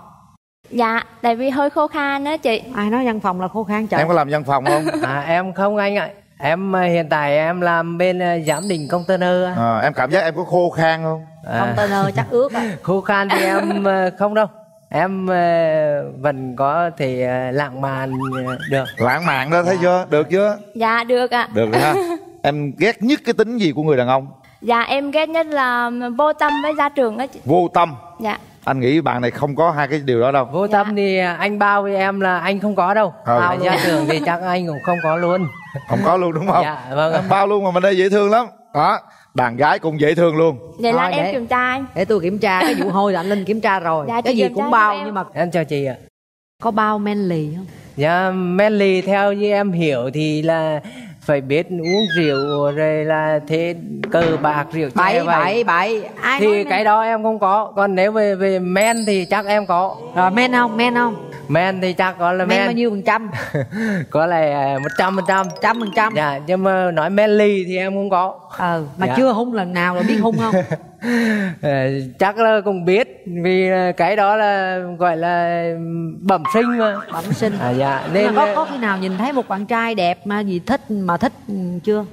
Dạ tại vì hơi khô khan đó chị. Ai nói văn phòng là khô khan trời? Em có làm văn phòng không? [LAUGHS] À em không anh ạ. Em ờ, hiện tại em làm bên ờ, giám định container á. à, em cảm giác em có khô khan không? À. container chắc ướt á khô khan thì em không đâu em ờ, vẫn có thể ờ, lãng mạn ờ, được. Lãng mạn đó thấy chưa? Được chưa? Dạ được ạ. Được rồi ha. [LAUGHS] Em ghét nhất cái tính gì của người đàn ông? Dạ em ghét nhất là vô tâm với gia trưởng đó chị. Vô tâm? Dạ. Anh nghĩ bạn này không có hai cái điều đó đâu. Vô tâm thì anh bao với em là anh không có đâu. Ừ. à, gia trưởng thì chắc anh cũng không có luôn. Không có luôn đúng không? Dạ vâng bao luôn mà mình đây dễ thương lắm. Đó đàn gái cũng dễ thương luôn. Vậy là em để- kiểm tra anh để tôi kiểm tra cái vụ hôi là anh linh kiểm tra rồi. Dạ, cái gì cũng bao em. nhưng mà em chào chị ạ. Có bao men lì không? Dạ, Melly theo như em hiểu thì là phải biết uống rượu rồi là thế cờ bạc rượu chè bảy vậy. bảy bảy ai thì cái đó em không có. Còn nếu về về men thì chắc em có. Rồi men không men không men thì chắc có là men men, bao nhiêu phần trăm? [LAUGHS] Có là một trăm phần trăm. Trăm phần trăm. Dạ nhưng mà nói Melly thì em không có. Ờ mà Dạ. chưa hung lần nào rồi biết hung không? [LAUGHS] Ờ, chắc là cũng biết vì là cái đó là gọi là bẩm sinh mà. Bẩm sinh. À dạ nên nên mà có có khi nào nhìn thấy một bạn trai đẹp mà gì thích mà thích ừ, chưa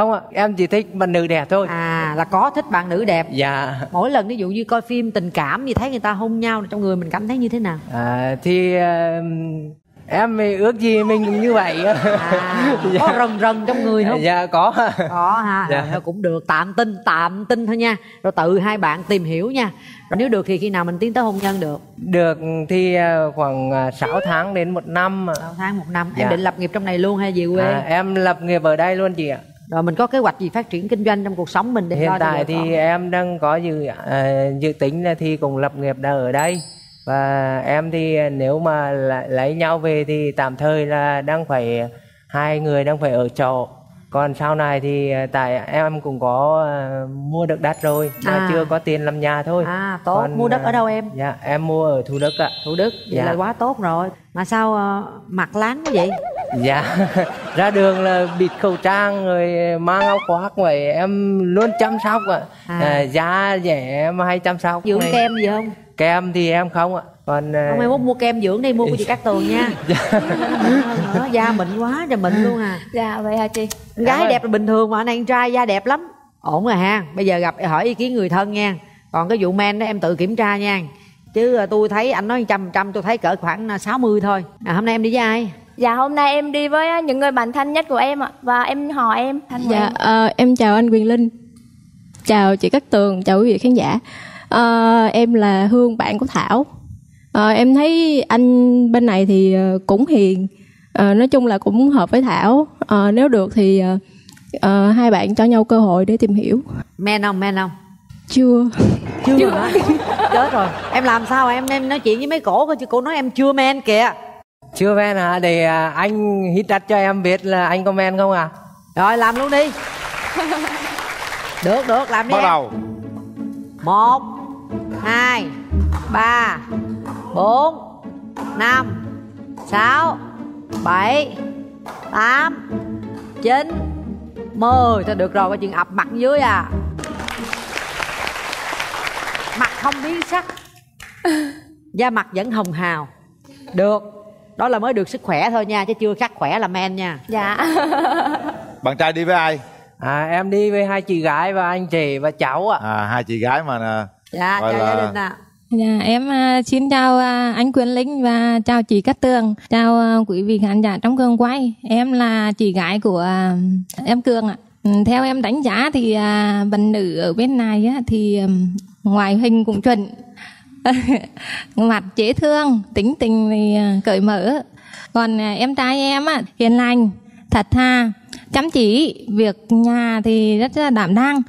không ạ em chỉ thích bạn nữ đẹp thôi. À là có thích bạn nữ đẹp. Dạ. Mỗi lần ví dụ như coi phim tình cảm gì thấy người ta hôn nhau trong người mình cảm thấy như thế nào? À, thì ờ, em ước gì mình cũng như vậy. À, [LAUGHS] có rần rần trong người không? Dạ có. Có ha. Dạ. rồi, cũng được tạm tin tạm tin thôi nha. Rồi tự hai bạn tìm hiểu nha. Rồi nếu được thì khi nào mình tiến tới hôn nhân được? Được thì ờ, khoảng ờ, 6 tháng đến một năm. 6 tháng một năm. Dạ. em định lập nghiệp trong này luôn hay về quê? À, em lập nghiệp ở đây luôn chị ạ rồi mình có kế hoạch gì phát triển kinh doanh trong cuộc sống mình để hiện tại thì con? em đang có dự ờ, dự tính là thì cùng lập nghiệp đã ở đây. Và em thì nếu mà lấy nhau về thì tạm thời là đang phải hai người đang phải ở trọ. Còn sau này thì ờ, tại em cũng có ờ, mua được đất rồi mà À. chưa có tiền làm nhà thôi. À tốt. Còn, mua đất ở đâu em? dạ em mua ở thủ đức ạ. Thủ đức vậy Dạ. là quá tốt rồi. Mà sao ờ, mặt láng quá vậy dạ. [LAUGHS] Ra đường là bịt khẩu trang rồi mang áo khoác vậy em luôn chăm sóc ạ. À. à. da dẻ em hay chăm sóc dưỡng này. kem gì không? Kem thì em không ạ. Còn ờ, không em muốn mua kem dưỡng đi mua của chị [LAUGHS] Cát Tường nha. [LAUGHS] Nữa, da mịn quá trời mịn luôn à. Dạ vậy hả chị? Con gái Cảm ơn. đẹp là bình thường mà anh anh trai da đẹp lắm. Ổn rồi ha. Bây giờ gặp hỏi ý kiến người thân nha. Còn cái vụ men đó em tự kiểm tra nha. Chứ à, tôi thấy anh nói trăm trăm tôi thấy cỡ khoảng à, 60 thôi. À, hôm nay em đi với ai Dạ hôm nay em đi với những người bạn thân nhất của em ạ. Và em họ em thân Dạ, em. ờ, em chào anh Quyền Linh. Chào chị Cát Tường, chào quý vị khán giả. Ờ, Em là Hương, bạn của Thảo. Ờ, Em thấy anh bên này thì ờ, cũng hiền. Ờ, Nói chung là cũng hợp với Thảo. Ờ, Nếu được thì ờ, ờ, hai bạn cho nhau cơ hội để tìm hiểu. Men không men không? Chưa. Chưa hả? Chết rồi. Em làm sao em? Em nói chuyện với mấy cổ coi chứ cổ nói em chưa men kìa chưa men hả để à, anh hít đất cho em biết là anh có men không à? Rồi làm luôn đi. [LAUGHS] Được được làm đi bắt em. đầu. Một hai ba bốn năm sáu bảy tám chín mười. Thôi được rồi coi chừng ập mặt dưới à. Mặt không biến sắc. [LAUGHS] Da mặt vẫn hồng hào. Được đó là mới được sức khỏe thôi nha chứ chưa khắc khỏe là men nha. Dạ. [LAUGHS] Bạn trai đi với ai? À, em đi với hai chị gái và anh chị và cháu ạ. À hai chị gái mà nè. Dạ Gọi chào là- gia đình ạ. Dạ, em à, xin chào à, anh Quyền Linh và chào chị Cát Tường, chào à, quý vị khán giả trong trường quay. Em là chị gái của à, em Cường ạ. Ừ, Theo em đánh giá thì à, bạn nữ ở bên này á, thì ngoại hình cũng chuẩn, [LAUGHS] mặt dễ thương, tính tình thì à, cởi mở. Còn à, em trai em á, hiền lành, thật thà, chăm chỉ, việc nhà thì rất là đảm đang.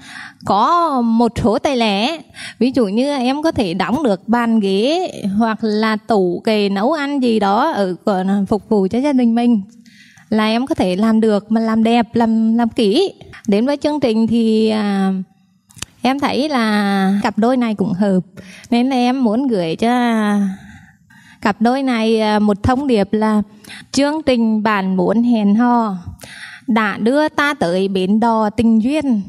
Có một số tài lẻ, ví dụ như em có thể đóng được bàn ghế hoặc là tủ kề nấu ăn gì đó ở phục vụ cho gia đình mình là em có thể làm được mà làm đẹp làm làm kỹ đến với chương trình thì à, em thấy là cặp đôi này cũng hợp nên là em muốn gửi cho cặp đôi này à, một thông điệp là chương trình bạn muốn hẹn hò đã đưa ta tới bến đò tình duyên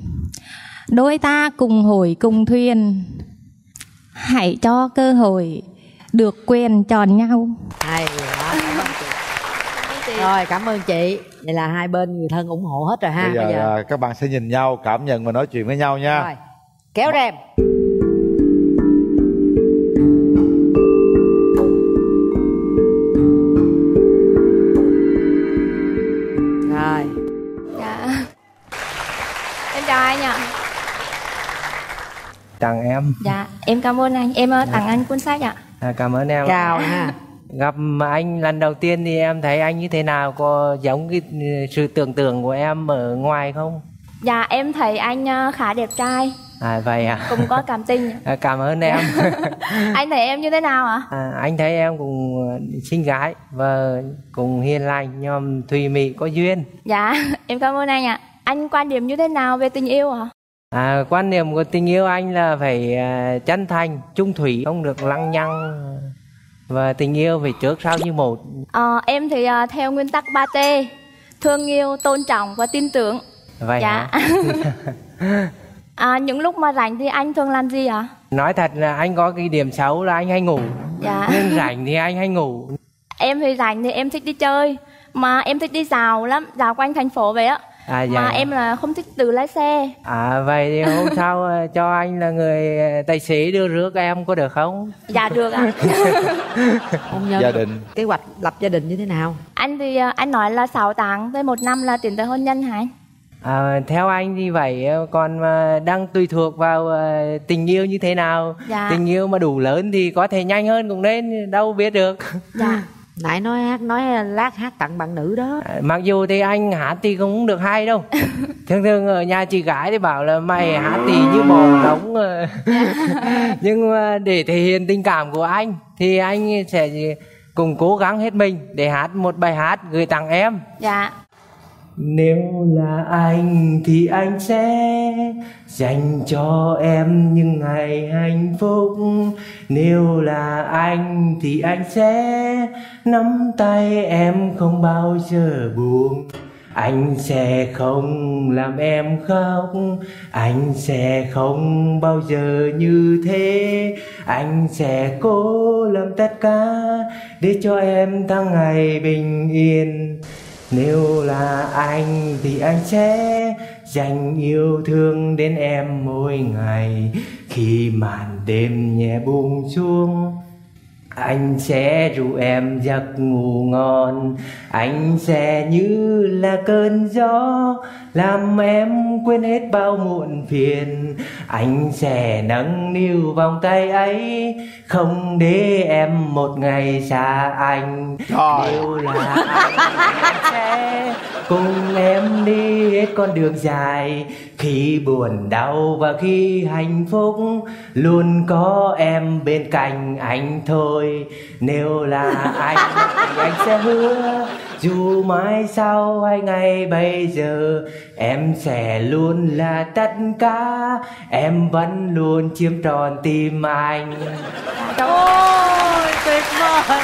đôi ta cùng hồi cùng thuyền. Hãy cho cơ hội được quyền chọn nhau. Hay quá cảm ơn chị. Rồi cảm ơn chị. Vậy là hai bên người thân ủng hộ hết rồi ha bây giờ, à, các bạn sẽ nhìn nhau cảm nhận và nói chuyện với nhau nha. Rồi kéo rèm rồi. Dạ. Em chào anh ạ. Tặng em. Dạ em cảm ơn anh. Em ờ, tặng anh cuốn sách ạ. À, cảm ơn em. Chào ha. Gặp anh lần đầu tiên thì em thấy anh như thế nào? Có giống cái ừ, sự tưởng tượng của em ở ngoài không? Dạ em thấy anh ờ, khá đẹp trai à vậy à? Cũng có cảm tình. [LAUGHS] À, cảm ơn em. [LAUGHS] Anh thấy em như thế nào ạ? à, anh thấy em cũng ờ, xinh gái và cũng hiền lành nhom thùy mị có duyên. Dạ [LAUGHS] em cảm ơn anh ạ. Anh quan điểm như thế nào về tình yêu ạ? à, quan niệm của tình yêu anh là phải à, chân thành trung thủy không được lăng nhăng. Và tình yêu phải trước sau như một. Ờ, em thì ờ, theo nguyên tắc 3T Thương yêu, tôn trọng và tin tưởng. Vậy Dạ. hả à, Những lúc mà rảnh thì anh thường làm gì ạ? nói thật là anh có cái điểm xấu là anh hay ngủ. Dạ. Nhưng rảnh thì anh hay ngủ. Em thì rảnh thì em thích đi chơi. Mà em thích đi dạo lắm Dạo quanh thành phố vậy á. À dạ. Mà em là không thích tự lái xe. À vậy thì hôm [LAUGHS] sau ờ, cho anh là người ờ, tài xế đưa rước em có được không? Dạ được ạ. [LAUGHS] Hôn nhân gia đình. kế hoạch lập gia đình như thế nào? Anh thì ờ, anh nói là 6 tháng với một năm là tiến tới hôn nhân hả anh? À, theo anh thì vậy ờ, còn mà đang tùy thuộc vào ờ, tình yêu như thế nào? Dạ. tình yêu mà đủ lớn thì có thể nhanh hơn cũng nên đâu biết được. Dạ. [LAUGHS] Nãy nói hát nói lát hát tặng bạn nữ đó. À, mặc dù thì anh hát thì cũng được hay đâu. [LAUGHS] Thường thường ở nhà chị gái thì bảo là mày hát thì như bò trống ờ. [LAUGHS] nhưng mà để thể hiện tình cảm của anh thì anh sẽ cùng cố gắng hết mình để hát một bài hát gửi tặng em. Dạ nếu là anh thì anh sẽ dành cho em những ngày hạnh phúc. Nếu là anh thì anh sẽ nắm tay em không bao giờ buồn. Anh sẽ không làm em khóc. Anh sẽ không bao giờ như thế. Anh sẽ cố làm tất cả để cho em tháng ngày bình yên nếu là anh thì anh sẽ dành yêu thương đến em mỗi ngày. Khi màn đêm nhẹ buông xuống anh sẽ ru em giấc ngủ ngon. Anh sẽ như là cơn gió làm em quên hết bao muộn phiền. Anh sẽ nâng niu vòng tay ấy không để em một ngày xa anh. Nếu là anh sẽ cùng em đi hết con đường dài khi buồn đau và khi hạnh phúc luôn có em bên cạnh anh thôi. Nếu là anh thì anh sẽ hứa dù mai sau hay ngày bây giờ em sẽ luôn là tất cả. Em vẫn luôn chiếm trọn tim anh. Ôi tuyệt vời.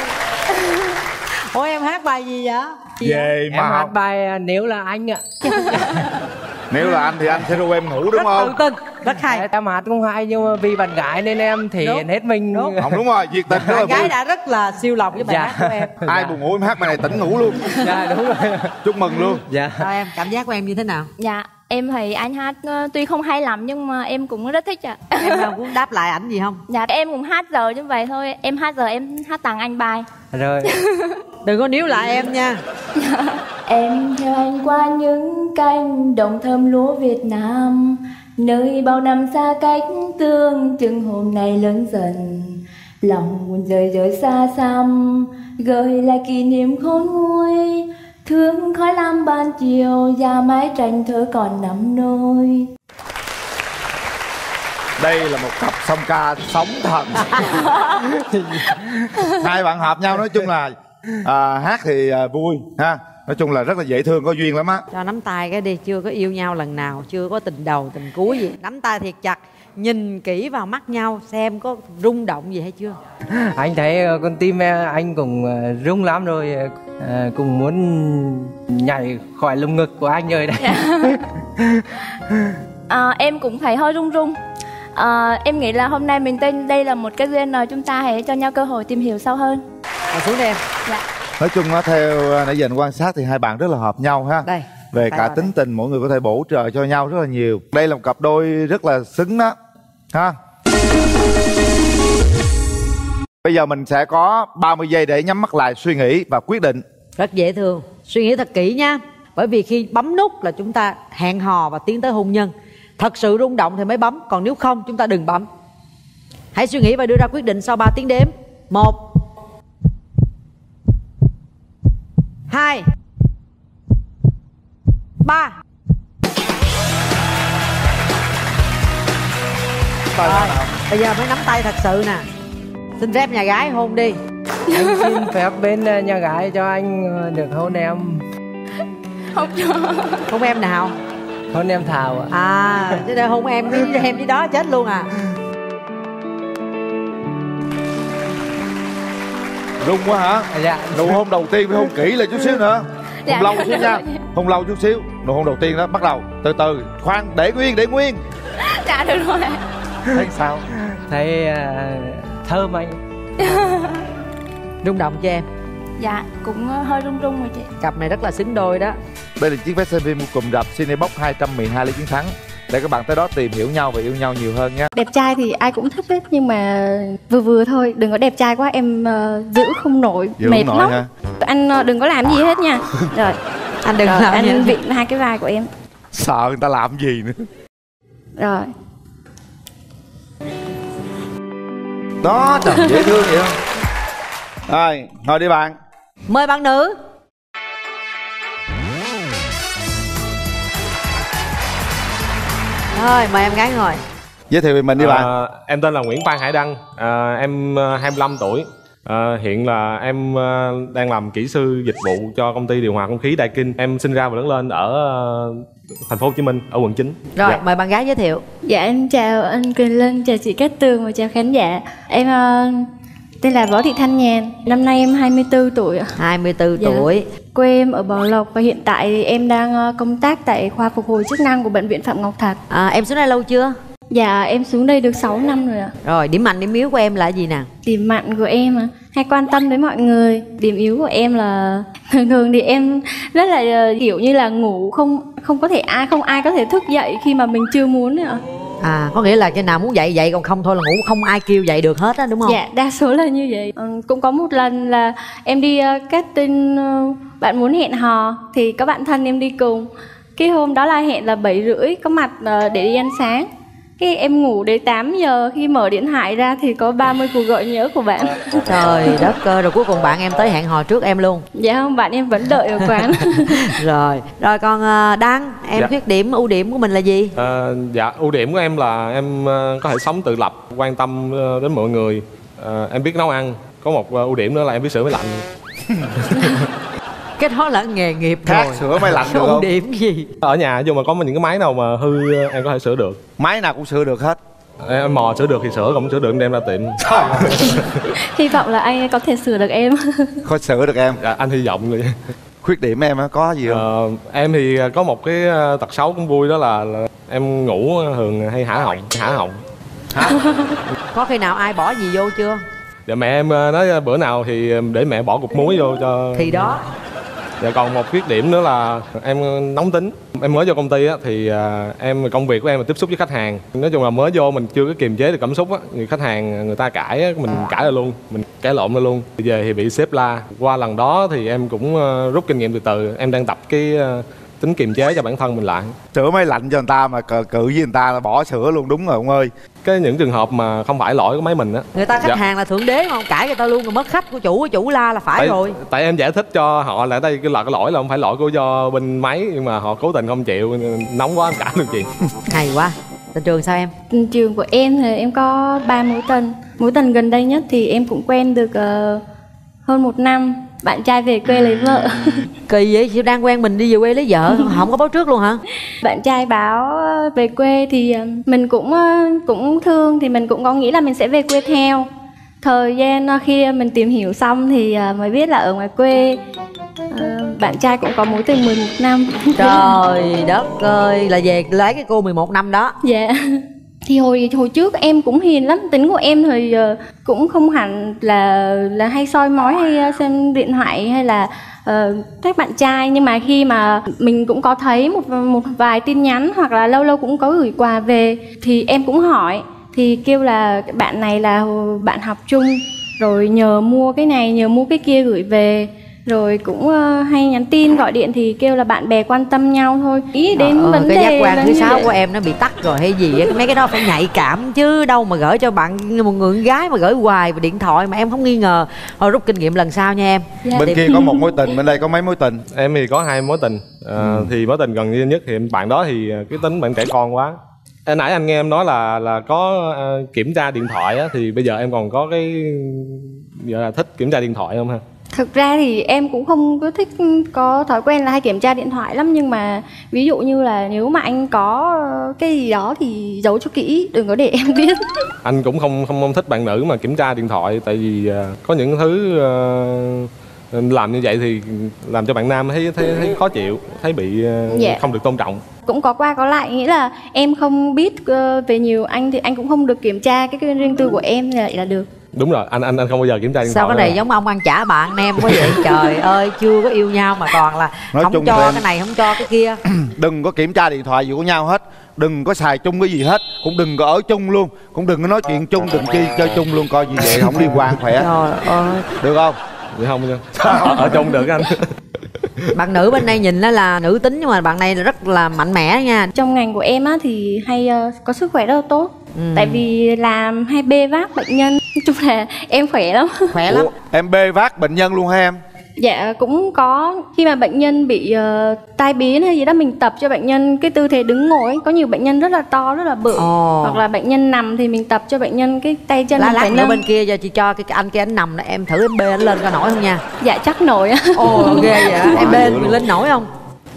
Ủa em hát bài gì vậy? Về em mà hát bài à, nếu là anh ạ [LAUGHS] nếu là anh thì anh sẽ ru em ngủ đúng không? tự tin rất hay. Em hát cũng hay nhưng mà vì bạn gái nên em thể hiện hết mình. Đúng. không đúng rồi việc tình rất là bạn gái vui. đã rất là siêu lòng với bài Dạ. hát của em. Ai buồn ngủ em hát bài này tỉnh ngủ luôn. Dạ đúng rồi. Chúc mừng luôn. Dạ. Sao em cảm giác của em như thế nào? Dạ, em thấy anh hát ờ, tuy không hay lắm nhưng mà em cũng rất thích ạ. em nào muốn đáp lại ảnh gì không Dạ, em cũng hát giờ như vậy thôi. Em hát giờ em hát tặng anh bài. rồi [LAUGHS] đừng có níu lại em nha Em theo anh qua những cánh đồng thơm lúa Việt Nam Nơi bao năm xa cách tương chừng hôm nay lớn dần Lòng buồn rời rời xa xăm Gợi lại kỷ niệm khôn nguôi Thương khói lam ban chiều Già mái tranh thơ còn nắm nôi. Đây là một cặp song ca sống thần. [LAUGHS] Hai bạn hợp nhau nói chung là à, hát thì à, vui ha. Nói chung là rất là dễ thương có duyên lắm á. Cho nắm tay cái đi chưa có yêu nhau lần nào chưa có tình đầu tình cuối gì. Nắm tay thiệt chặt nhìn kỹ vào mắt nhau xem có rung động gì hay chưa? [LAUGHS] Anh thấy ờ, con tim em anh cũng ờ, rung lắm rồi ờ, cũng muốn nhảy khỏi lồng ngực của anh rồi đấy. À, [LAUGHS] em cũng thấy hơi run run à, Em nghĩ là hôm nay mình tên đây là một cái duyên rồi Chúng ta hãy cho nhau cơ hội tìm hiểu sâu hơn. Ngồi xuống đi em. Dạ. Nói chung theo à, nãy giờ anh quan sát thì hai bạn rất là hợp nhau ha. Đây về cả tính tình mỗi người có thể bổ trợ cho nhau rất là nhiều. Đây là một cặp đôi rất là xứng đó ha? Bây giờ mình sẽ có 30 giây để nhắm mắt lại suy nghĩ và quyết định. Rất dễ thương. Suy nghĩ thật kỹ nha. Bởi vì khi bấm nút là chúng ta hẹn hò và tiến tới hôn nhân. Thật sự rung động thì mới bấm còn nếu không chúng ta đừng bấm. Hãy suy nghĩ và đưa ra quyết định sau 3 tiếng đếm. Một hai ba rồi bây giờ mới nắm tay thật sự nè. Xin phép nhà gái hôn đi. Anh xin phép bên ờ, nhà gái cho anh ờ, được hôn em. Không cho. Hôn em nào? Hôn em thảo ạ. À chứ để hôn em với [LAUGHS] em với đó chết luôn à. Rung quá hả? Dạ. Nụ hôn đầu tiên phải hôn kỹ lại chút xíu nữa. Dạ. hôn lâu chút nha. Hôn lâu chút xíu. Nụ hôn đầu tiên đó bắt đầu từ từ. Khoan để nguyên để nguyên. Dạ được rồi thấy sao thấy ờ, thơm anh [LAUGHS] rung động cho em Dạ cũng ờ, hơi run run rồi chị cặp này rất là xứng đôi đó đây là chiếc vé xem phim cùng rạp Cinebox 212 lý chiến thắng để các bạn tới đó tìm hiểu nhau và yêu nhau nhiều hơn nha Đẹp trai thì ai cũng thích hết nhưng mà vừa vừa thôi, đừng có đẹp trai quá em ờ, giữ không nổi, Giữ mệt không nổi lắm. hả? Anh ờ, đừng có làm gì hết nha. [LAUGHS] Rồi. anh đừng Rồi, làm anh vịn hai cái vai của em. sợ người ta làm gì nữa Rồi. Đó trời dễ thương vậy không rồi ngồi đi bạn. Mời bạn nữ. Thôi mời em gái ngồi. Giới thiệu về mình đi bạn. À, em tên là Nguyễn Phan Hải Đăng, à, em ờ, 25 tuổi. À, hiện là em ờ, đang làm kỹ sư dịch vụ cho công ty điều hòa không khí Đại Kinh. Em sinh ra và lớn lên ở ờ, thành phố Hồ Chí Minh, ở quận 9. rồi Dạ. mời bạn gái giới thiệu Dạ em chào anh Quyền Linh, chào chị Cát Tường và chào khán giả. Em ờ, tên là Võ Thị Thanh Nhàn, năm nay em 24 tuổi ạ. 24 Dạ. tuổi Quê em ở Bảo Lộc và hiện tại thì em đang ờ, công tác tại khoa phục hồi chức năng của bệnh viện Phạm Ngọc Thạch. à, em xuống đây lâu chưa Dạ em xuống đây được 6 năm rồi ạ. rồi điểm mạnh điểm yếu của em là gì nè Điểm mạnh của em à, hay quan tâm đến mọi người. Điểm yếu của em là [LAUGHS] thường thường thì em rất là ờ, kiểu như là ngủ không không có thể ai không ai có thể thức dậy khi mà mình chưa muốn nữa. ạ. à có nghĩa là khi nào muốn dậy dậy còn không thôi là ngủ không ai kêu dậy được hết á đúng không Dạ, đa số là như vậy. Ừ, cũng có một lần là em đi uh, casting uh, bạn muốn hẹn hò thì có bạn thân em đi cùng. Cái hôm đó là hẹn là 7 rưỡi có mặt uh, để đi ăn sáng. Cái em ngủ đến 8 giờ khi mở điện thoại ra thì có 30 cuộc gọi nhớ của bạn. [LAUGHS] trời đất ơi rồi cuối cùng bạn em tới hẹn hò trước em luôn Dạ không, bạn em vẫn đợi ở quán. [LAUGHS] rồi rồi còn ờ, đăng em Dạ. khuyết điểm ưu điểm của mình là gì Ờ, dạ ưu điểm của em là em ờ, có thể sống tự lập quan tâm đến mọi người Ờ, em biết nấu ăn có một ưu điểm nữa là em biết sửa máy lạnh [LAUGHS] cái đó là nghề nghiệp Khác rồi. sửa máy lạnh được không? điểm gì. Ở nhà dù mà có những cái máy nào mà hư ờ, em có thể sửa được. Máy nào cũng sửa được hết. Em mò sửa được thì sửa không sửa được em đem ra tiệm. [LAUGHS] Hy vọng là anh có thể sửa được em. [LAUGHS] Khó sửa được em. Dạ, anh hy vọng vậy. Khuyết điểm em á có gì không? Ờ, em thì có một cái ờ, tật xấu cũng vui đó là, là em ngủ thường hay hả họng hả họng. Có khi nào ai bỏ gì vô chưa? Dạ mẹ em ờ, nói bữa nào thì để mẹ bỏ cục muối vô cho thì đó dạ còn một khuyết điểm nữa là em nóng tính. Em mới vô công ty á thì à, em công việc của em là tiếp xúc với khách hàng. Nói chung là mới vô mình chưa có kiềm chế được cảm xúc á người khách hàng người ta cãi á mình cãi ra luôn mình cãi lộn ra luôn. Về thì bị sếp la. Qua lần đó thì em cũng ờ, rút kinh nghiệm từ từ. Em đang tập cái ờ, tính kiềm chế cho bản thân mình lại. Sửa máy lạnh cho người ta mà cờ cự với người ta là bỏ sửa luôn đúng rồi ông ơi. Cái những trường hợp mà không phải lỗi của máy mình á. Người ta khách Dạ. hàng là thượng đế mà không cãi người ta luôn rồi mất khách của chủ chủ la là phải tại, rồi. tại em giải thích cho họ là đây cái là cái lỗi là không phải lỗi của do bên máy nhưng mà họ cố tình không chịu nóng quá em cãi luôn [LAUGHS] chuyện hay quá. Tình trường sao em? Trường của em thì em có 3 mối tình. Mối tình gần đây nhất thì em cũng quen được ờ, hơn một năm. Bạn trai về quê lấy vợ. [LAUGHS] kỳ vậy? Chị đang quen mình đi về quê lấy vợ? Không có báo trước luôn hả? Bạn trai báo ờ, về quê thì ờ, mình cũng ờ, cũng thương thì mình cũng có nghĩ là mình sẽ về quê theo. Thời gian khi mình tìm hiểu xong thì mới biết là ở ngoài quê. Bạn trai cũng có mối tình 11 năm. Trời [LAUGHS] đất ơi là về lấy cái cô 11 năm đó. Dạ thì hồi hồi trước em cũng hiền lắm tính của em thì ờ, cũng không hẳn là là hay soi mói hay ờ, xem điện thoại hay là uh, các bạn trai. Nhưng mà khi mà mình cũng có thấy một một vài tin nhắn hoặc là lâu lâu cũng có gửi quà về thì em cũng hỏi thì kêu là bạn này là bạn học chung rồi nhờ mua cái này nhờ mua cái kia gửi về rồi cũng ờ, hay nhắn tin gọi điện thì kêu là bạn bè quan tâm nhau thôi. Ý đến Ờ, vấn cái đề giác quan thứ sáu của em nó bị tắt rồi hay gì á mấy cái đó phải nhạy cảm chứ đâu mà gửi cho bạn một người con gái mà gửi hoài vào điện thoại mà em không nghi ngờ. Thôi rút kinh nghiệm lần sau nha em. Bên Tìm- kia có [LAUGHS] một mối tình bên đây có mấy mối tình? Em thì có hai mối tình. Ờ, thì mối tình gần như nhất thì bạn đó thì cái tính bạn trẻ con quá. Hồi nãy anh nghe em nói là là có ờ, kiểm tra điện thoại á thì bây giờ em còn có cái gọi là thích kiểm tra điện thoại không ha Thực ra thì em cũng không có thích có thói quen là hay kiểm tra điện thoại lắm nhưng mà ví dụ như là nếu mà anh có cái gì đó thì giấu cho kỹ đừng có để em [LAUGHS] biết. anh cũng không không không thích bạn nữ mà kiểm tra điện thoại tại vì ờ, có những thứ ờ, làm như vậy thì làm cho bạn nam thấy thấy, thấy khó chịu thấy bị ờ, Dạ. không được tôn trọng Cũng có qua có lại nghĩa là em không biết ờ, về nhiều anh thì anh cũng không được kiểm tra cái, riêng tư của em vậy là được. Đúng rồi anh anh anh không bao giờ kiểm tra điện sao thoại cái này đâu. giống ông ăn chả bạn em quá vậy? [LAUGHS] Trời ơi chưa có yêu nhau mà toàn là Nói không cho cái này không cho cái kia. [CLEARS THROAT] Đừng có kiểm tra điện thoại gì của nhau hết. Đừng có xài chung cái gì hết. Cũng đừng có ở chung luôn. Cũng đừng có nói chuyện chung đừng chi chơi chung luôn. Coi như vậy không liên quan khỏe. [LAUGHS] Trời ơi. Được không? Dạ không nha [LAUGHS] ở, ở chung được anh. Bạn nữ bên đây nhìn nó là nữ tính nhưng mà bạn này là rất là mạnh mẽ nha. Trong ngành của em á thì hay ờ, có sức khỏe rất là tốt. Ừ. Tại vì làm hay bê vác bệnh nhân, nói chung là em khỏe lắm. [LAUGHS] khỏe Ủa, em bê vác bệnh nhân luôn hả em? Dạ cũng có. Khi mà bệnh nhân bị uh, tai biến hay gì đó mình tập cho bệnh nhân cái tư thế đứng ngồi ấy. có nhiều bệnh nhân rất là to rất là bự. Ồ. hoặc là bệnh nhân nằm thì mình tập cho bệnh nhân cái tay chân lát phải nữa bên kia giờ chị cho cái, cái anh kia anh nằm đó, em thử em bê anh lên coi nổi không nha? Dạ chắc nổi á. Ồ ghê vậy [LAUGHS] em bê mình lên nổi không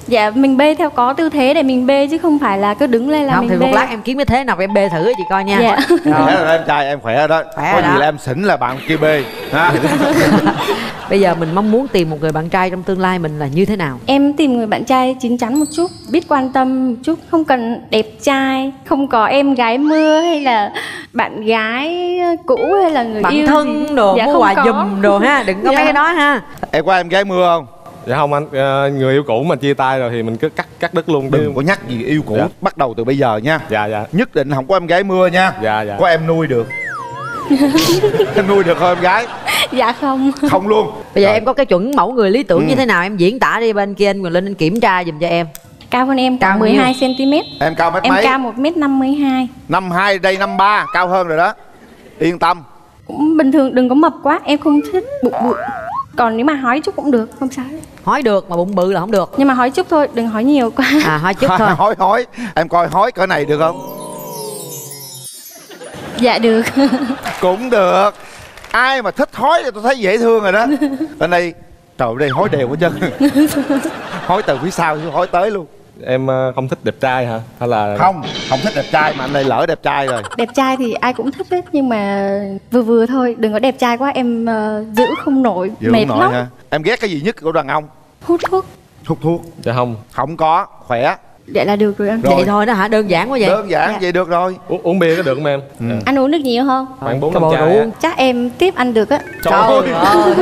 dạ mình bê theo có tư thế để mình bê chứ không phải là cứ đứng lên là không mình thì bê một lát em kiếm cái thế nào em bê thử chị coi nha Dạ. khỏe rồi đó em trai em khỏe rồi đó Khỏe có rồi gì đó. là em xỉn là bạn kia bê ha [LAUGHS] bây giờ mình mong muốn tìm một người bạn trai trong tương lai mình là như thế nào Em tìm người bạn trai chín chắn một chút, biết quan tâm một chút, không cần đẹp trai, không có em gái mưa hay là bạn gái cũ hay là người bạn yêu thân gì. đồ Dạ, mua không quà có. giùm đồ ha đừng có Dạ. mấy cái đó ha em có em gái mưa không dạ không anh ờ, người yêu cũ mà chia tay rồi thì mình cứ cắt cắt đứt luôn đừng có nhắc gì yêu cũ Dạ. bắt đầu từ bây giờ nha. Dạ dạ. Nhất định không có em gái mưa nha. Dạ dạ. Có em nuôi được. [LAUGHS] Em nuôi được không em gái. Dạ không. Không luôn. Bây giờ em có cái chuẩn mẫu người lý tưởng Ừ. như thế nào? Em diễn tả đi bên kia anh Quyền Linh anh kiểm tra giùm cho em. Cao hơn em Cao khoảng nhiêu? 12 cm em. cao mét em mấy? cao 1 m 52 năm hai đây năm ba cao hơn rồi đó. Yên tâm. Cũng bình thường đừng có mập quá em không thích bụng bự còn nếu mà hói chút cũng được không sao. Hói được mà bụng bự là không được. Nhưng mà hói chút thôi đừng hói nhiều quá. À hói chút thôi. [LAUGHS] Hói hói. Em coi hói cỡ này được không? Dạ được. [LAUGHS] Cũng được. Ai mà thích hói thì tôi thấy dễ thương rồi đó. [LAUGHS] Bên đây trời ơi, đây hói đều hết chân hói từ phía sau hói tới luôn em ờ, không thích đẹp trai hả? Hay là không không thích đẹp trai mà anh đây lỡ đẹp trai rồi. Đẹp trai thì ai cũng thích hết nhưng mà vừa vừa thôi. Đừng có đẹp trai quá em ờ, giữ không nổi Giữ mệt không nổi lắm. ha em ghét cái gì nhất của đàn ông? Hút thuốc. Hút thuốc. Dạ không. Không có khỏe vậy là được rồi anh Rồi. vậy thôi đó hả? Đơn giản quá vậy. Đơn giản Dạ. vậy được rồi. Uống, uống bia có được không em? Dạ. anh uống nước nhiều không? Khoảng bốn chai rượu. á. chắc em tiếp anh được á. Trời ơi,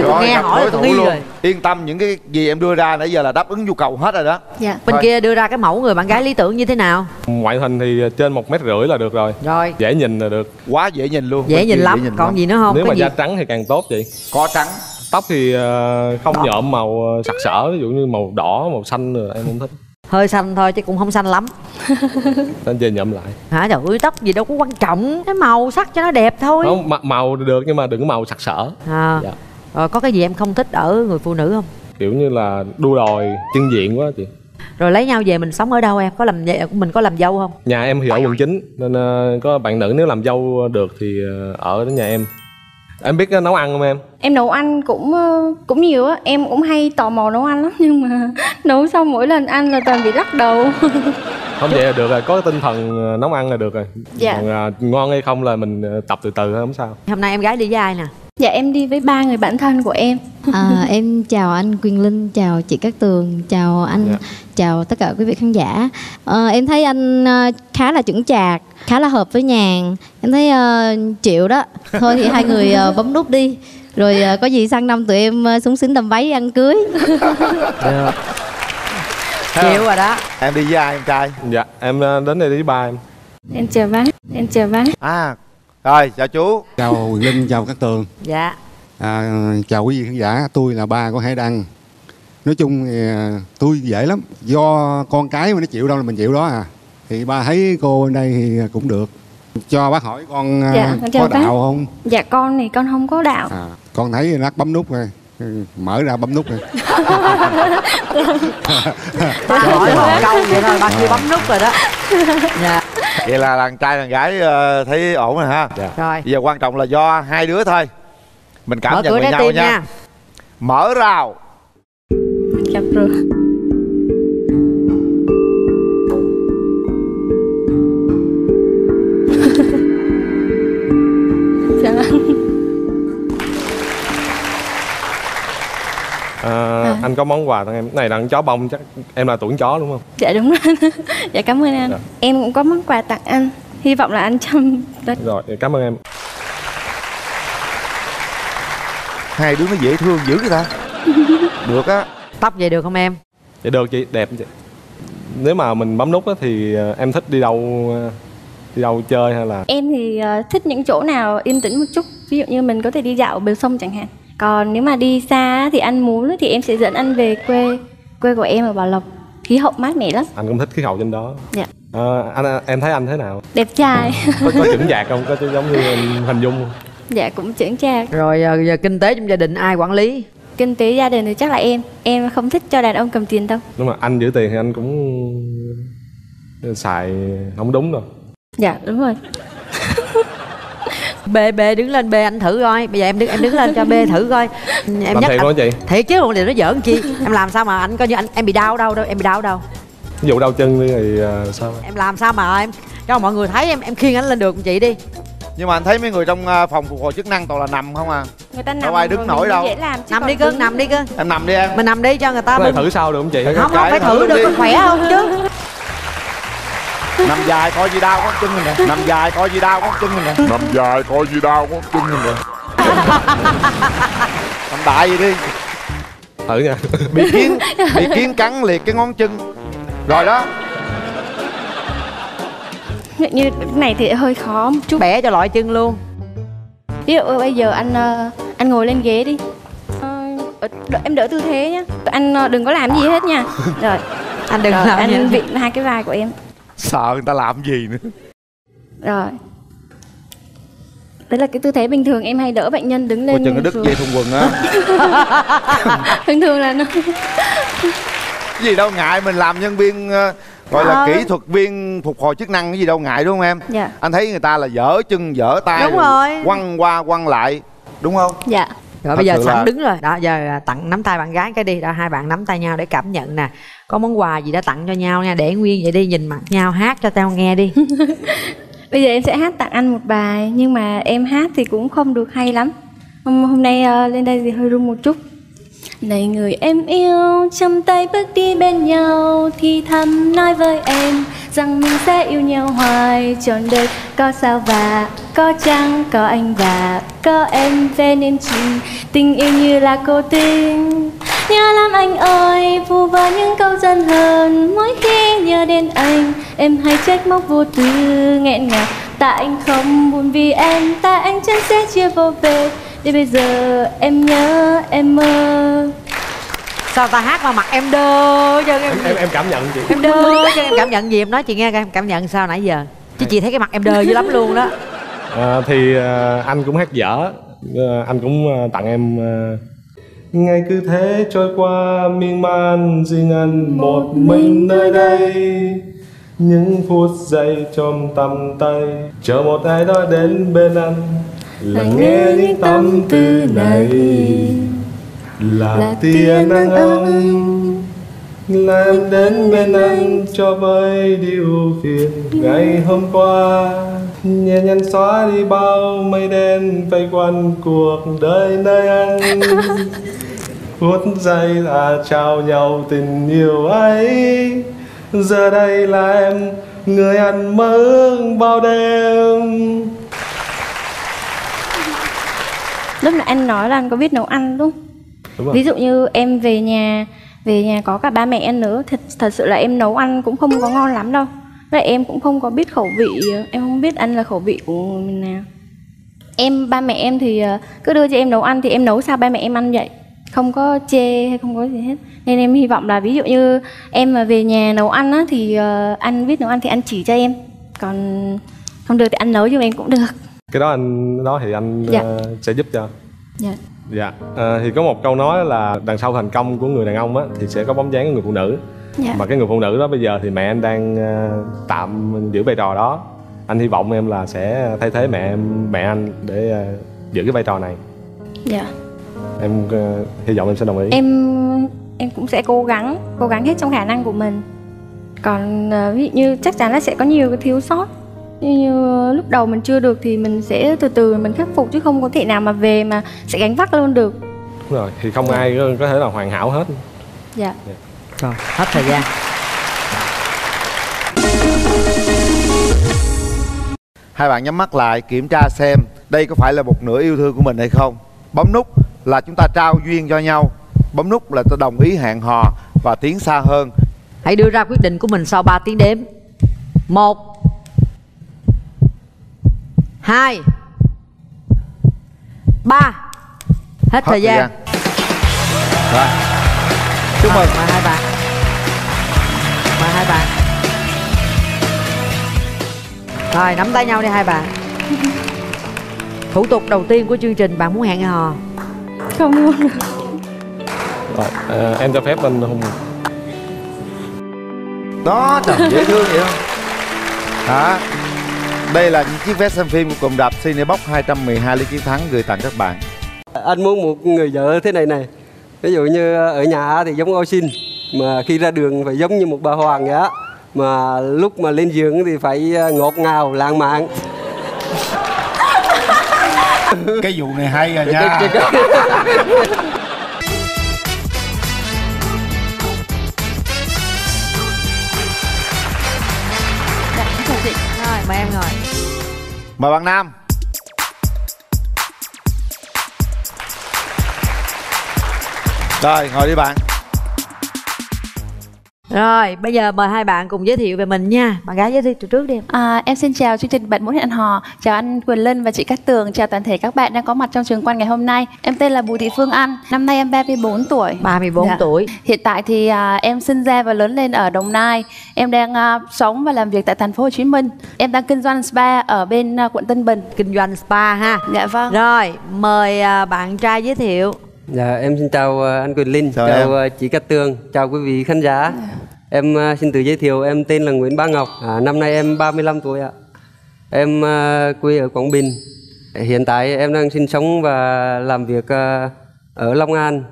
tôi nghe hỏi tôi nghi luôn. rồi. yên tâm những cái gì em đưa ra nãy giờ là đáp ứng nhu cầu hết rồi đó. Dạ. Bên Thôi. kia đưa ra cái mẫu người bạn gái lý tưởng như thế nào? Ngoại hình thì trên một mét rưỡi là được rồi. Rồi. Dễ nhìn là được. Quá dễ nhìn luôn. Dễ Bên nhìn lắm. còn gì nữa không? Nếu có mà gì? da trắng thì càng tốt chị. Có trắng. Tóc thì ờ, không nhuộm màu ờ, sặc sỡ ví dụ như màu đỏ màu xanh rồi em không thích hơi xanh thôi chứ cũng không xanh lắm. [LAUGHS] Nên về nhuộm lại. Hả trời ơi tóc gì đâu có quan trọng cái màu sắc cho nó đẹp thôi. Không màu được nhưng mà đừng có màu sặc sỡ. À. Dạ. rồi có cái gì em không thích ở người phụ nữ không? Kiểu như là đua đòi chân diện quá chị. Rồi lấy nhau về mình sống ở đâu em? Có làm vậy mình có làm dâu không? Nhà em thì ở quận 9 nên ờ, có bạn nữ nếu làm dâu được thì ờ, ở đến nhà em em biết ờ, nấu ăn không em? Em nấu ăn cũng ờ, cũng nhiều á. Em cũng hay tò mò nấu ăn lắm [LAUGHS] nhưng mà nấu xong mỗi lần ăn là toàn bị lắc đầu. [LAUGHS] Không vậy là được rồi. Có cái tinh thần ờ, nấu ăn là được rồi. Dạ. còn ngon hay không là mình tập từ từ thôi không sao. Hôm nay em gái đi với ai nè dạ em đi với ba người bạn thân của em À, em chào anh Quyền Linh, chào chị Cát Tường, chào anh, Dạ. chào tất cả quý vị khán giả. Ờ, em thấy anh ờ, khá là chững chạc, khá là hợp với nhàn. Em thấy ờ, chịu đó. Thôi thì hai người ờ, bấm nút đi. Rồi ờ, có gì sang năm tụi em uh, súng xính đầm váy ăn cưới. [LAUGHS] chịu rồi đó em đi với ai em trai dạ em đến đây đi với ba em em chào bác em chào bác à rồi chào chú. Chào Quyền Linh chào các tường. Dạ. À, chào quý vị khán giả tôi là ba của Hải Đăng. Nói chung thì à, tôi dễ lắm. Do con cái mà nó chịu đâu là mình chịu đó à. Thì ba thấy cô bên đây thì cũng được. Cho bác hỏi con à, Dạ, có bác. đạo không? Dạ con thì con không có đạo. À, con thấy lát bấm nút rồi. Mở ra bấm nút rồi. [LAUGHS] [LAUGHS] Ba hỏi một câu vậy thôi ba kia bấm nút rồi đó. [LAUGHS] Dạ vậy là đàn trai đàn gái ờ, thấy ổn rồi ha dạ. rồi bây giờ quan trọng là do hai đứa thôi mình cảm mở nhận trái nhau nha. nha mở rào gặp rồi [LAUGHS] Ờ, À. anh có món quà tặng em? Này là con chó bông chắc em là tuổi chó đúng không? Dạ đúng rồi. [LAUGHS] Dạ cảm ơn anh. Dạ. em cũng có món quà tặng anh. Hy vọng là anh chăm rất rồi cảm ơn em. Hai đứa nó dễ thương dữ vậy ta. [LAUGHS] Được á. Tóc vậy được không em? Dạ được chị, đẹp chị. Nếu mà mình bấm nút á, thì ờ, em thích đi đâu ờ, đi đâu chơi hay là Em thì ờ, thích những chỗ nào yên tĩnh một chút. Ví dụ như mình có thể đi dạo bờ sông chẳng hạn Còn nếu mà đi xa thì anh muốn thì em sẽ dẫn anh về quê. Quê của em ở Bảo Lộc Khí hậu mát mẻ lắm. Anh cũng thích khí hậu trên đó. Dạ. Ờ, anh em thấy anh thế nào? Đẹp trai. Có, có chững chạc không? Có giống như hình dung không? Dạ cũng chững chạc. Rồi ờ, giờ kinh tế trong gia đình ai quản lý? Kinh tế gia đình thì chắc là em. Em không thích cho đàn ông cầm tiền đâu. Nhưng mà anh giữ tiền thì anh cũng xài không đúng đâu. Dạ đúng rồi bê bê đứng lên bê anh thử coi. Bây giờ em đứng em đứng lên cho bê thử coi. [LAUGHS] Em Làm thiệt anh- chị? thiệt chứ còn điều nó giỡn chi? Em làm sao mà anh coi như anh em bị đau đâu đâu em bị đau đâu. Ví dụ đau chân đi thì ờ, sao? Em làm sao mà em cho mọi người thấy em em khiêng anh lên được chị đi. Nhưng mà anh thấy mấy người trong ờ, phòng phục hồi chức năng toàn là nằm không à? Người ta nằm đâu ai đứng nổi mình đâu. dễ làm chứ nằm đi cưng nằm đi cưng. Em nằm đi em. Mình nằm đi cho người ta bưng thử sao được không chị? Không không phải thử được khỏe không chứ nằm dài coi gì đau có chân mình nè. Nằm dài coi gì đau có chân mình nè. Nằm dài coi gì đau có chân mình nè. Nằm đại gì đi. Thử nha. Bị kiến bị kiến cắn liệt cái ngón chân. Rồi đó. Như cái này thì hơi khó một chút. Bẻ cho loại chân luôn. Ví dụ bây giờ anh ờ, anh ngồi lên ghế đi. Ờ, em đỡ tư thế nhá. Anh ờ, đừng có làm gì hết nha. [LAUGHS] Rồi. Anh đừng Rồi, làm anh vịn hai cái vai của em sợ người ta làm gì nữa. Rồi. Đấy là cái tư thế bình thường em hay đỡ bệnh nhân đứng lên chừng nó đứt dây thun quần á. [LAUGHS] Thường thường là nó Cái gì đâu ngại mình làm nhân viên ờ, gọi là kỹ thuật viên phục hồi chức năng cái gì đâu ngại đúng không em? Dạ. anh thấy người ta là dở chân dở tay Đúng rồi. quăng qua quăng lại đúng không? Dạ Rồi bây giờ sẵn là- đứng rồi. Đó giờ à, tặng nắm tay bạn gái cái đi. Đó hai bạn nắm tay nhau để cảm nhận nè. Có món quà gì đã tặng cho nhau nha? Để nguyên vậy đi nhìn mặt nhau hát cho tao nghe đi. [LAUGHS] Bây giờ em sẽ hát tặng anh một bài nhưng mà em hát thì cũng không được hay lắm. Hôm, hôm nay ờ, lên đây thì hơi run một chút này người em yêu trong tay bước đi bên nhau, thì thầm nói với em rằng mình sẽ yêu nhau hoài, trọn đời. Có sao và, có chăng, có anh và, có em về nên chỉ tình yêu như là cô tình. Nhớ lắm anh ơi, vu vơ những câu dân hờn, mỗi khi nhớ đến anh, em hay trách móc vô tư, nghẹn ngào. Tại anh không buồn vì em, tại anh chẳng sẽ chia vô về để bây giờ em nhớ em mơ Sao ta hát mà mặt em đơ cho em em em cảm nhận chị. Em đơ cho em cảm nhận gì? Em nói chị nghe coi em cảm nhận sao nãy giờ? Chứ chị thấy cái mặt em đơ dữ lắm luôn đó. À, thì à, anh cũng hát dở. À, anh cũng à, tặng em à, ngày cứ thế trôi qua miên man riêng anh một mình nơi đây. Những phút giây trong tầm tay chờ một ai đó đến bên anh lắng nghe những tâm tư này. là tia nắng ấm là em đến bên anh cho vơi đi ưu phiền. Ngày hôm qua nhẹ nhàng xóa đi bao mây đen vây quanh cuộc đời nơi anh. [LAUGHS] Phút giây là trao nhau tình yêu ấy. Giờ đây là em người anh mơ bao đêm lúc nãy anh nói là anh có biết nấu ăn đúng không? Đúng rồi. ví dụ như em về nhà về nhà có cả ba mẹ em nữa thật thật sự là em nấu ăn cũng không có ngon lắm đâu. Lại em cũng không có biết khẩu vị em không biết ăn là khẩu vị của mình nào. Em ba mẹ em thì ờ, cứ đưa cho em nấu ăn thì em nấu sao ba mẹ em ăn vậy? Không có chê hay không có gì hết. Nên em hy vọng là ví dụ như em mà về nhà nấu ăn á thì ờ, anh biết nấu ăn thì anh chỉ cho em. Còn không được thì anh nấu cho em cũng được cái đó anh đó thì anh Dạ. ờ, sẽ giúp cho. Dạ. Dạ. Ờ, thì có một câu nói là đằng sau thành công của người đàn ông á thì sẽ có bóng dáng của người phụ nữ. Dạ. mà cái người phụ nữ đó bây giờ thì mẹ anh đang ờ, tạm giữ vai trò đó. Anh hy vọng em là sẽ thay thế mẹ em mẹ anh để ờ, giữ cái vai trò này. Dạ. Em ờ, hy vọng em sẽ đồng ý. Em em cũng sẽ cố gắng cố gắng hết trong khả năng của mình. Còn ờ, ví dụ như chắc chắn là sẽ có nhiều cái thiếu sót như, như lúc đầu mình chưa được thì mình sẽ từ từ mình khắc phục chứ không có thể nào mà về mà sẽ gánh vác luôn được. Đúng rồi thì không ai có, thể là hoàn hảo hết. Dạ. Rồi hết thời gian. Hai bạn nhắm mắt lại kiểm tra xem đây có phải là một nửa yêu thương của mình hay không. Bấm nút là chúng ta trao duyên cho nhau. Bấm nút là ta đồng ý hẹn hò và tiến xa hơn. Hãy đưa ra quyết định của mình sau 3 tiếng đếm. Một hai. Ba. Hết thời gian. Rồi. chúc mừng. Mời hai bạn. Mời hai bạn. Rồi nắm tay nhau đi hai bạn. Thủ tục đầu tiên của chương trình bạn muốn hẹn hò? Không muốn. Rồi ờ, em cho phép anh không đó trời dễ thương vậy không? Hả đây là những chiếc vé xem phim của cụm đạp Cinebox 212 lý chiến thắng gửi tặng các bạn. Anh muốn một người vợ thế này này ví dụ như ở nhà thì giống ô xin mà khi ra đường phải giống như một bà hoàng vậy á mà lúc mà lên giường thì phải ờ, ngọt ngào lãng mạn. Cái vụ này hay Cái- nha mời bạn nam. Rồi ngồi đi bạn. Rồi, bây giờ mời hai bạn cùng giới thiệu về mình nha. Bạn gái giới thiệu trước đi. À, em xin chào chương trình Bạn muốn hẹn hò. Chào anh Quyền Linh và chị Cát Tường. Chào toàn thể các bạn đang có mặt trong trường quay ngày hôm nay. Em tên là Bùi Thị Phương Anh. Năm nay em 34 tuổi. 34 tuổi. Hiện tại thì à, em sinh ra và lớn lên ở Đồng Nai. Em đang à, sống và làm việc tại thành phố Hồ Chí Minh. Em đang kinh doanh spa ở bên à, quận Tân Bình. Kinh doanh spa ha. Dạ vâng. Rồi, mời à, bạn trai giới thiệu. Dạ em xin chào ờ, anh Quyền Linh, Chào chào, em. ờ, chị Cát Tường, chào quý vị khán giả. Em ờ, xin tự giới thiệu em tên là Nguyễn Bá Ngọc, à, năm nay em 35 tuổi ạ. Em quê ở Quảng Bình. Hiện tại em đang sinh sống và làm việc ở Long An.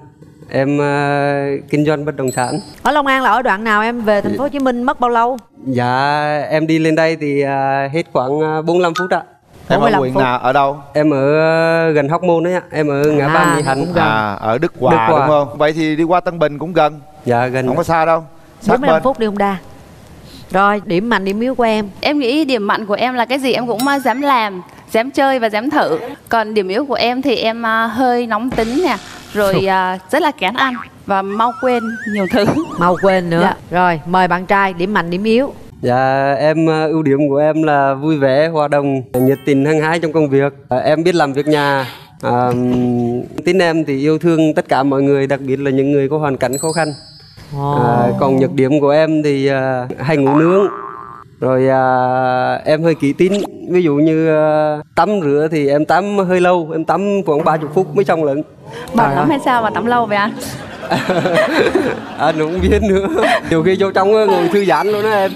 Em kinh doanh bất động sản. Ở Long An là ở đoạn nào em về thành phố Hồ Chí Minh mất bao lâu? Dạ em đi lên đây thì hết khoảng ờ, 45 phút ạ. Em ở 45 huyện phút. nào ở đâu Em ở ờ, gần Hóc Môn đấy ạ, em ở ngã ba À, Mỹ Hạnh. à ở đức hòa, Đức Hòa. đúng không vậy thì đi qua tân bình cũng gần Dạ gần. không có xa đâu sát 45 bên phút đi không đa. Rồi, điểm mạnh điểm yếu của em. Em nghĩ điểm mạnh của em là cái gì em cũng à, dám làm, dám chơi và dám thử. Còn điểm yếu của em thì em à, hơi nóng tính nè, rồi rất là kén ăn và mau quên nhiều thứ. Mau quên nữa. Dạ. Rồi, mời bạn trai điểm mạnh điểm yếu. Dạ em ờ, ưu điểm của em là vui vẻ, hòa đồng, nhiệt tình hăng hái trong công việc. Ờ, em biết làm việc nhà. À, tính em thì yêu thương tất cả mọi người, đặc biệt là những người có hoàn cảnh khó khăn. À, còn nhược điểm của em thì à, hay ngủ nướng. Rồi à, em hơi kỹ tính. Ví dụ như à, tắm rửa thì em tắm hơi lâu, em tắm khoảng 30 phút mới xong lận. Bẩn lắm hay sao mà tắm lâu vậy anh? Anh cũng biết nữa. Nhiều khi vô trong á, ngồi thư giãn luôn đó em.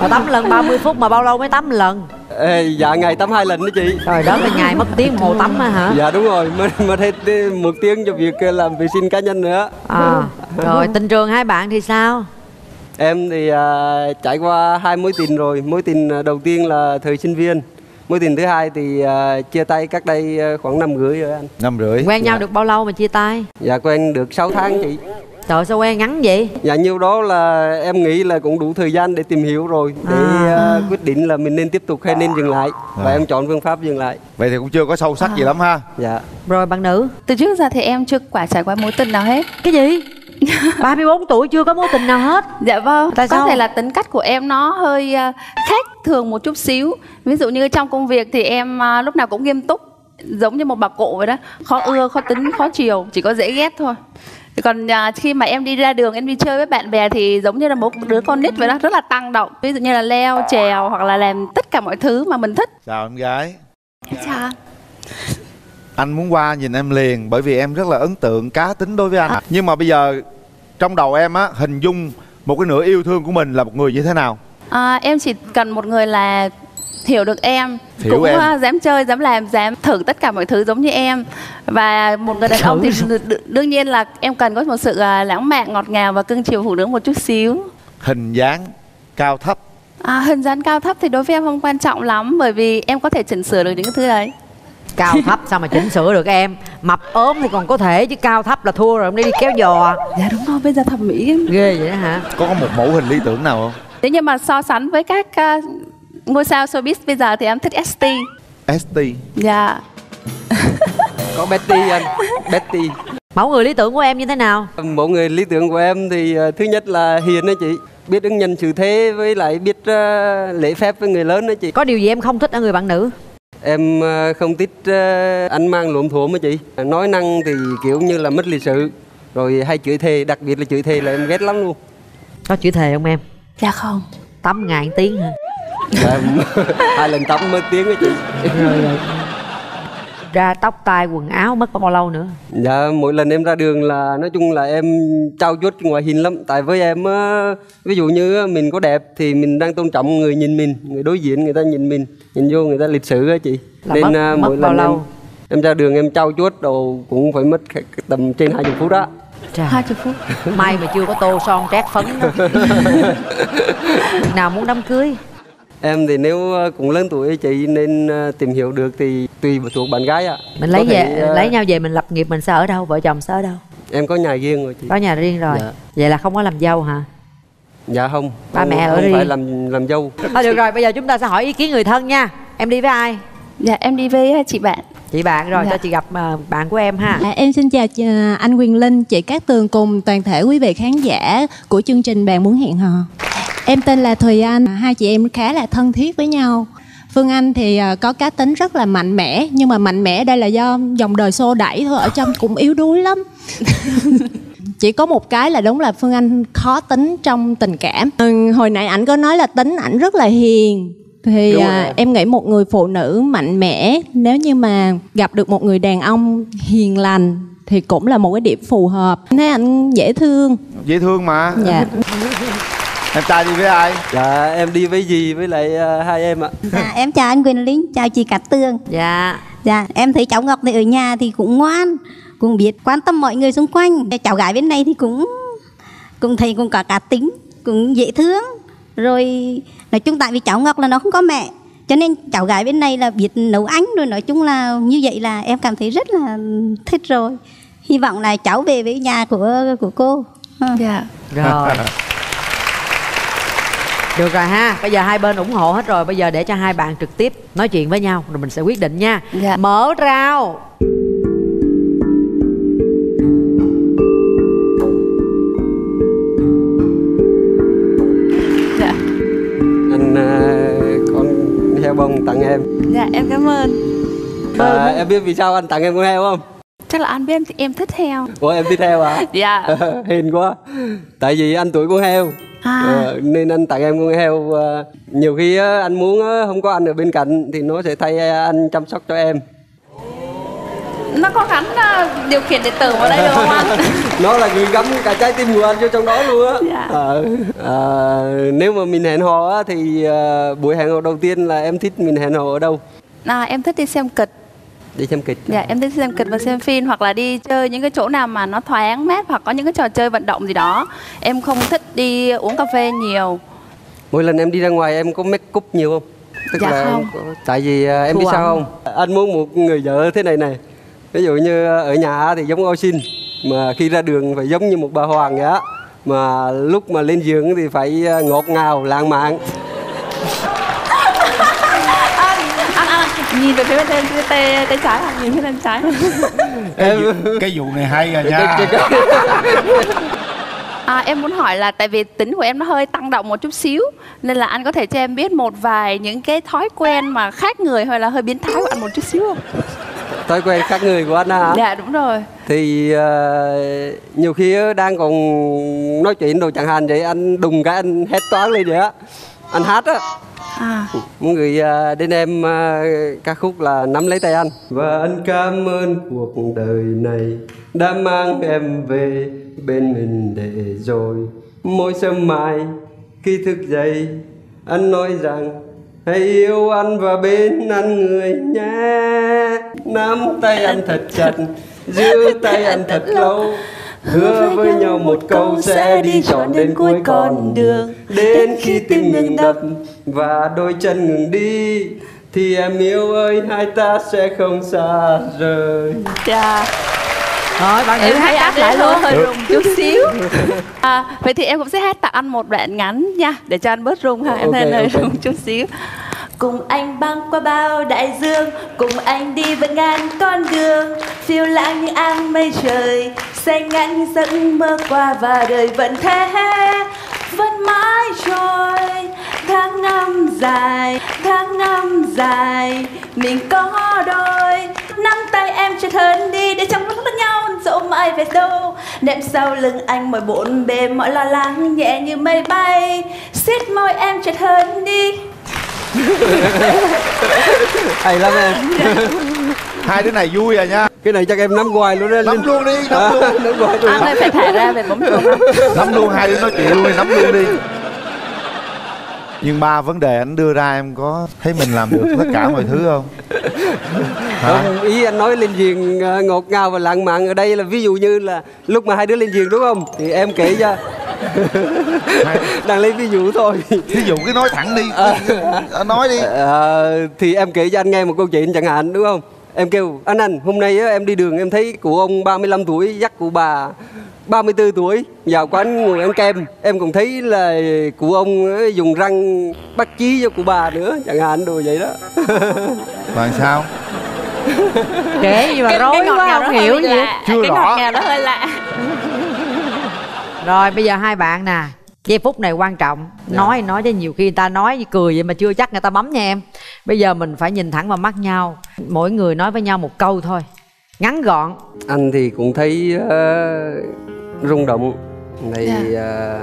Mà tắm lần 30 phút mà bao lâu mới tắm lần? Ê, dạ ngày tắm hai lần đó chị Rồi đó là ngày mất tiếng hồ tắm á hả? dạ đúng rồi mà, mà thêm thêm một tiếng cho việc ờ, làm vệ sinh cá nhân nữa À, rồi tình trường hai bạn thì sao? em thì à, trải qua hai mối tình rồi mối tình à, đầu tiên là thời sinh viên mối tình thứ hai thì à, chia tay cách đây à, khoảng năm rưỡi rồi anh. Năm rưỡi. Quen nhau được bao lâu mà chia tay? dạ quen được 6 tháng chị. Trời sao quen ngắn vậy? dạ nhiêu đó là em nghĩ là cũng đủ thời gian để tìm hiểu rồi để à, quyết định là mình nên tiếp tục hay nên dừng lại. Và À. em chọn phương pháp dừng lại. Vậy thì cũng chưa có sâu sắc gì lắm ha. Dạ. Rồi bạn nữ. Từ trước giờ thì em chưa quả trải qua mối tình nào hết. Cái gì? 34 tuổi chưa có mối tình nào hết Dạ vâng, Tại có sao? thể là tính cách của em nó hơi à, khác thường một chút xíu. Ví dụ như trong công việc thì em à, lúc nào cũng nghiêm túc, giống như một bà cụ vậy đó, khó ưa, khó tính, khó chiều, chỉ có dễ ghét thôi. Còn à, khi mà em đi ra đường, em đi chơi với bạn bè thì giống như là một đứa con nít vậy đó, rất là tăng động. Ví dụ như là leo, trèo hoặc là làm tất cả mọi thứ mà mình thích. chào em gái chào anh. muốn qua nhìn em liền bởi vì em rất là ấn tượng cá tính đối với anh. Nhưng mà bây giờ trong đầu em á hình dung một cái nửa yêu thương của mình là một người như thế nào? À, em chỉ cần một người là hiểu được em Hiểu cũng em. à, dám chơi dám làm dám thử tất cả mọi thứ giống như em. Và một người đàn ông thì đương nhiên là em cần có một sự à, lãng mạn ngọt ngào và cưng chiều phụ nữ một chút xíu. Hình dáng cao thấp. À, hình dáng cao thấp thì đối với em không quan trọng lắm bởi vì em có thể chỉnh sửa được những cái thứ đấy Cao thấp sao mà chỉnh sửa được em? Mập ốm thì còn có thể chứ cao thấp là thua rồi Hôm nay đi kéo giò. Dạ đúng rồi bây giờ thẩm mỹ Ghê vậy đó hả? Có có một mẫu hình lý tưởng nào không? Nếu như mà so sánh với các à, ngôi sao showbiz bây giờ thì em thích ST st dạ. [LAUGHS] Có Betty anh Betty. Mẫu người lý tưởng của em như thế nào? Mẫu người lý tưởng của em thì ờ, thứ nhất là hiền đó chị. Biết ứng nhân xử thế với lại biết ờ, lễ phép với người lớn đó chị. Có điều gì em không thích ở người bạn nữ em ờ, không thích ờ, anh mang lộn thuộm đó chị. Nói năng thì kiểu như là mất lịch sự. Rồi hay chửi thề đặc biệt là chửi thề là em ghét lắm luôn. Có chữ thề không em? Dạ không. Tắm ngày tiếng hả? Dạ, em [LAUGHS] hai lần tắm mới tiếng đó chị Ra tóc tai quần áo mất bao lâu nữa? Dạ mỗi lần em ra đường là nói chung là em trao chuốt cái ngoại hình lắm. Tại với em á, ví dụ như mình có đẹp thì mình đang tôn trọng người nhìn mình Người đối diện người ta nhìn mình Nhìn vô người ta lịch sự á chị. Là mất- à, mất bao em, lâu? em ra đường em trao chuốt đồ cũng phải mất tầm trên 20 phút đó. Trời. 20 phút. May mà chưa có tô son trét phấn [LAUGHS] Nào muốn đám cưới Em thì nếu ờ, cũng lớn tuổi chị nên ờ, tìm hiểu được thì tùy vào thuộc bạn gái ạ. Mình lấy thể, về ờ, lấy nhau về mình lập nghiệp mình sẽ ở đâu Vợ chồng sẽ ở đâu? Em có nhà riêng rồi chị. Có nhà riêng rồi. Dạ. Vậy là không có làm dâu hả? Dạ không. Ba không- mẹ ở không riêng. phải làm làm dâu. Thôi được rồi bây giờ chúng ta sẽ hỏi ý kiến người thân nha. Em đi với ai? Dạ em đi với chị bạn. Chị bạn rồi Dạ. cho chị gặp bạn của em ha. À, em xin chào à, anh Quyền Linh, chị Cát Tường cùng toàn thể quý vị khán giả của chương trình Bạn Muốn Hẹn Hò. Em tên là Thùy Anh, hai chị em khá là thân thiết với nhau. Phương Anh thì à, có cá tính rất là mạnh mẽ, nhưng mà mạnh mẽ đây là do dòng đời xô đẩy thôi, ở trong cũng yếu đuối lắm. [LAUGHS] chỉ có một cái là đúng là Phương Anh khó tính trong tình cảm. Ừ, hồi nãy ảnh có nói là tính ảnh rất là hiền, thì à, em nghĩ một người phụ nữ mạnh mẽ nếu như mà gặp được một người đàn ông hiền lành thì cũng là một cái điểm phù hợp. Thấy anh dễ thương. Dễ thương mà. Dạ [LAUGHS] em trai đi với ai dạ em đi với dì với lại ờ, hai em ạ Dạ, em chào anh Quyền Linh, chào chị Cát Tường. Dạ. Dạ, em thấy cháu Ngọc thì ở nhà thì cũng ngoan, cũng biết quan tâm mọi người xung quanh. Cháu gái bên này thì cũng cũng thấy cũng có cá tính, cũng dễ thương. Rồi nói chung tại vì cháu Ngọc là nó không có mẹ, cho nên cháu gái bên này là biết nấu ăn rồi nói chung là như vậy là em cảm thấy rất là thích rồi. Hy vọng là cháu về với nhà của của cô. Dạ. rồi [LAUGHS] được rồi ha bây giờ hai bên ủng hộ hết rồi bây giờ để cho hai bạn trực tiếp nói chuyện với nhau rồi mình sẽ quyết định nha. Dạ. mở rào. Dạ. anh ờ, con heo bông tặng em. Dạ em cảm ơn. À, em biết vì sao anh tặng em con heo không Chắc là anh biết em, em thích heo ủa em thích heo à Dạ. [LAUGHS] Hiền quá. Tại vì anh tuổi con heo. À. Ờ, nên anh tặng em con heo ờ, nhiều khi á, anh muốn á, không có anh ở bên cạnh thì nó sẽ thay anh chăm sóc cho em. Nó có gắn ờ, điều khiển điện tử vào đây được không anh? [LAUGHS] nó là gửi gắm cả trái tim của anh vô trong đó luôn á. Dạ. Ờ, ờ, nếu mà mình hẹn hò á, thì ờ, buổi hẹn hò đầu tiên là em thích mình hẹn hò ở đâu? À, em thích đi xem kịch đi xem kịch Dạ em thích xem kịch và xem phim hoặc là đi chơi những cái chỗ nào mà nó thoáng mát hoặc có những cái trò chơi vận động gì đó. Em không thích đi uống cà phê nhiều. Mỗi lần em đi ra ngoài em có make up nhiều không? Tức Dạ là không. tại vì ờ, em biết Thua sao không? anh muốn một người vợ thế này này. Ví dụ như ở nhà thì giống xin mà khi ra đường phải giống như một bà hoàng vậy á. Mà lúc mà lên giường thì phải ờ, ngọt ngào lãng mạn Anh, anh, anh nhìn về phía bên tay, tay, trái hoặc nhìn phía bên trái. Cái, vụ, cái vụ này hay rồi nha. À, em muốn hỏi là tại vì tính của em nó hơi tăng động một chút xíu Nên là anh có thể cho em biết một vài những cái thói quen mà khác người hay là hơi biến thái của anh một chút xíu không? thói quen khác người của anh hả? Dạ đúng rồi. Thì ờ, nhiều khi đang còn nói chuyện đồ chẳng hạn vậy anh đùng cái anh hét toán lên vậy á. Anh hát á à. muốn gửi ờ, đến em ờ, ca khúc là nắm lấy tay anh. Và anh cảm ơn cuộc đời này đã mang em về bên mình để rồi. Mỗi sớm mai khi thức dậy anh nói rằng hãy yêu anh và bên anh người nhé. Nắm tay anh thật chặt giữ tay anh thật lâu hứa với nhau một câu sẽ đi trọn đến cuối con đường. đến khi tim ngừng đập và đôi chân ngừng đi thì em yêu ơi hai ta sẽ không xa rời. Dạ. Rồi bạn Em nữ hát đáp lại luôn hơi rung chút xíu. [LAUGHS] À, Vậy thì em cũng sẽ hát tặng anh một đoạn ngắn nha Để cho anh bớt rung ha Em Ok, thấy anh hơi ok. rung chút xíu Cùng anh băng qua bao đại dương, Cùng anh đi vượt ngàn con đường. Phiêu lãng như áng mây trời, Xanh ngắt như giấc mơ qua Và đời vẫn thế. Vẫn mãi trôi, Tháng năm dài, Tháng năm dài. Mình có đôi, Nắm tay em chặt hơn đi, Để trong lúc lẫn nhau dẫu mãi về đâu. Nệm sau lưng anh mọi bộn bề Mọi lo lắng, nhẹ như mây bay. Siết môi em chợt hơn đi. [LAUGHS] hay lắm em. [LAUGHS] Hai đứa này vui à nha. Cái này chắc em nắm hoài luôn đó nắm luôn đi nắm luôn. nắm hoài luôn. Anh ơi phải thả ra về bấm chuông. [LAUGHS] Nắm luôn hai đứa nói chuyện luôn đi nắm luôn đi. Nhưng ba vấn đề anh đưa ra em có thấy mình làm được tất cả mọi thứ không? Hả? Không, ý anh nói lên giường ngọt ngào và lãng mạn ở đây là ví dụ như là lúc mà hai đứa lên giường đúng không? Thì em kể cho đang lấy ví dụ thôi. Ví dụ cứ nói thẳng đi. Nói đi. Ờ, thì em kể cho anh nghe một câu chuyện chẳng hạn đúng không? Em kêu anh anh hôm nay á, em đi đường em thấy cụ ông 35 tuổi dắt cụ bà 34 tuổi. Vào quán ngồi ăn kem em còn thấy là cụ ông dùng răng bắt chí cho cụ bà nữa chẳng hạn đồ vậy đó. [LAUGHS] Rồi sao? kể gì mà Cái- rối quá không hiểu gì. Chưa cái rõ. ngọt ngào nó hơi lạ rồi bây giờ hai bạn nè giây phút này quan trọng. Nói nói chứ nhiều khi người ta nói cười vậy mà chưa chắc người ta bấm nha em. Bây giờ mình phải nhìn thẳng vào mắt nhau. Mỗi người nói với nhau một câu thôi. Ngắn gọn. Anh thì cũng thấy ờ, rung động. Thì ờ,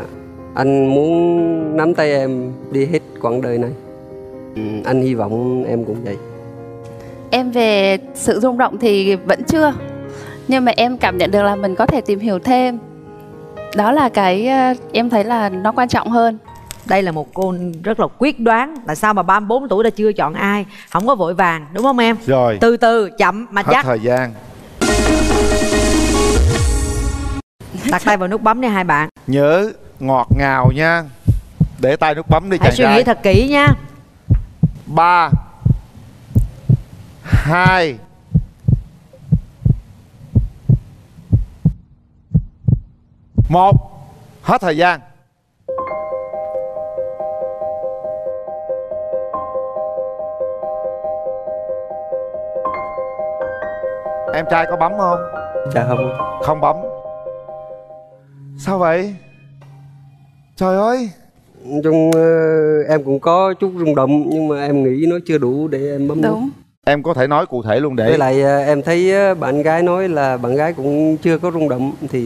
anh muốn nắm tay em đi hết quãng đời này. Ừ, anh hy vọng em cũng vậy. Em về sự rung động thì vẫn chưa. Nhưng mà em cảm nhận được là mình có thể tìm hiểu thêm đó là cái ờ, em thấy là nó quan trọng hơn đây là một cô rất là quyết đoán tại sao mà 34 tuổi đã chưa chọn ai không có vội vàng đúng không em Rồi. từ từ chậm mà Hết chắc thời gian. đặt tay vào nút bấm đi hai bạn Nhớ ngọt ngào nha. Để tay nút bấm đi hãy chàng suy nghĩ thật kỹ nha ba hai một hết thời gian. Em trai có bấm không? Dạ không. Không bấm. Sao vậy? Trời ơi! Nói chung ờ, em cũng có chút rung động nhưng mà em nghĩ nó chưa đủ để em bấm đúng em có thể nói cụ thể luôn để với lại ờ, em thấy ờ, bạn gái nói là bạn gái cũng chưa có rung động thì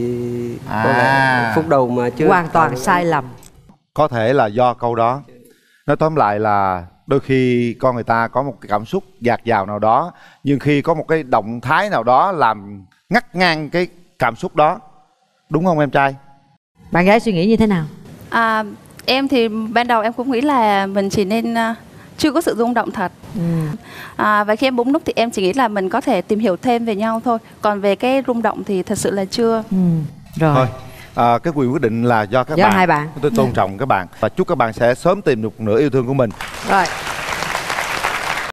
có À. phút đầu mà chưa hoàn toàn sai lầm. Có thể là do câu đó. Nói tóm lại là đôi khi con người ta có một cái cảm xúc dạt dào nào đó nhưng khi có một cái động thái nào đó làm ngắt ngang cái cảm xúc đó đúng không em trai? Bạn gái suy nghĩ như thế nào? À, em thì ban đầu em cũng nghĩ là mình chỉ nên ờ, chưa có sự rung động thật. À, và khi em bấm nút thì em chỉ nghĩ là mình có thể tìm hiểu thêm về nhau thôi. Còn về cái rung động thì thật sự là chưa. Rồi. Thôi à, cái quyền quyết định là do các Do bạn. hai bạn. tôi tôn trọng các bạn. Và chúc các bạn sẽ sớm tìm được nửa yêu thương của mình. Rồi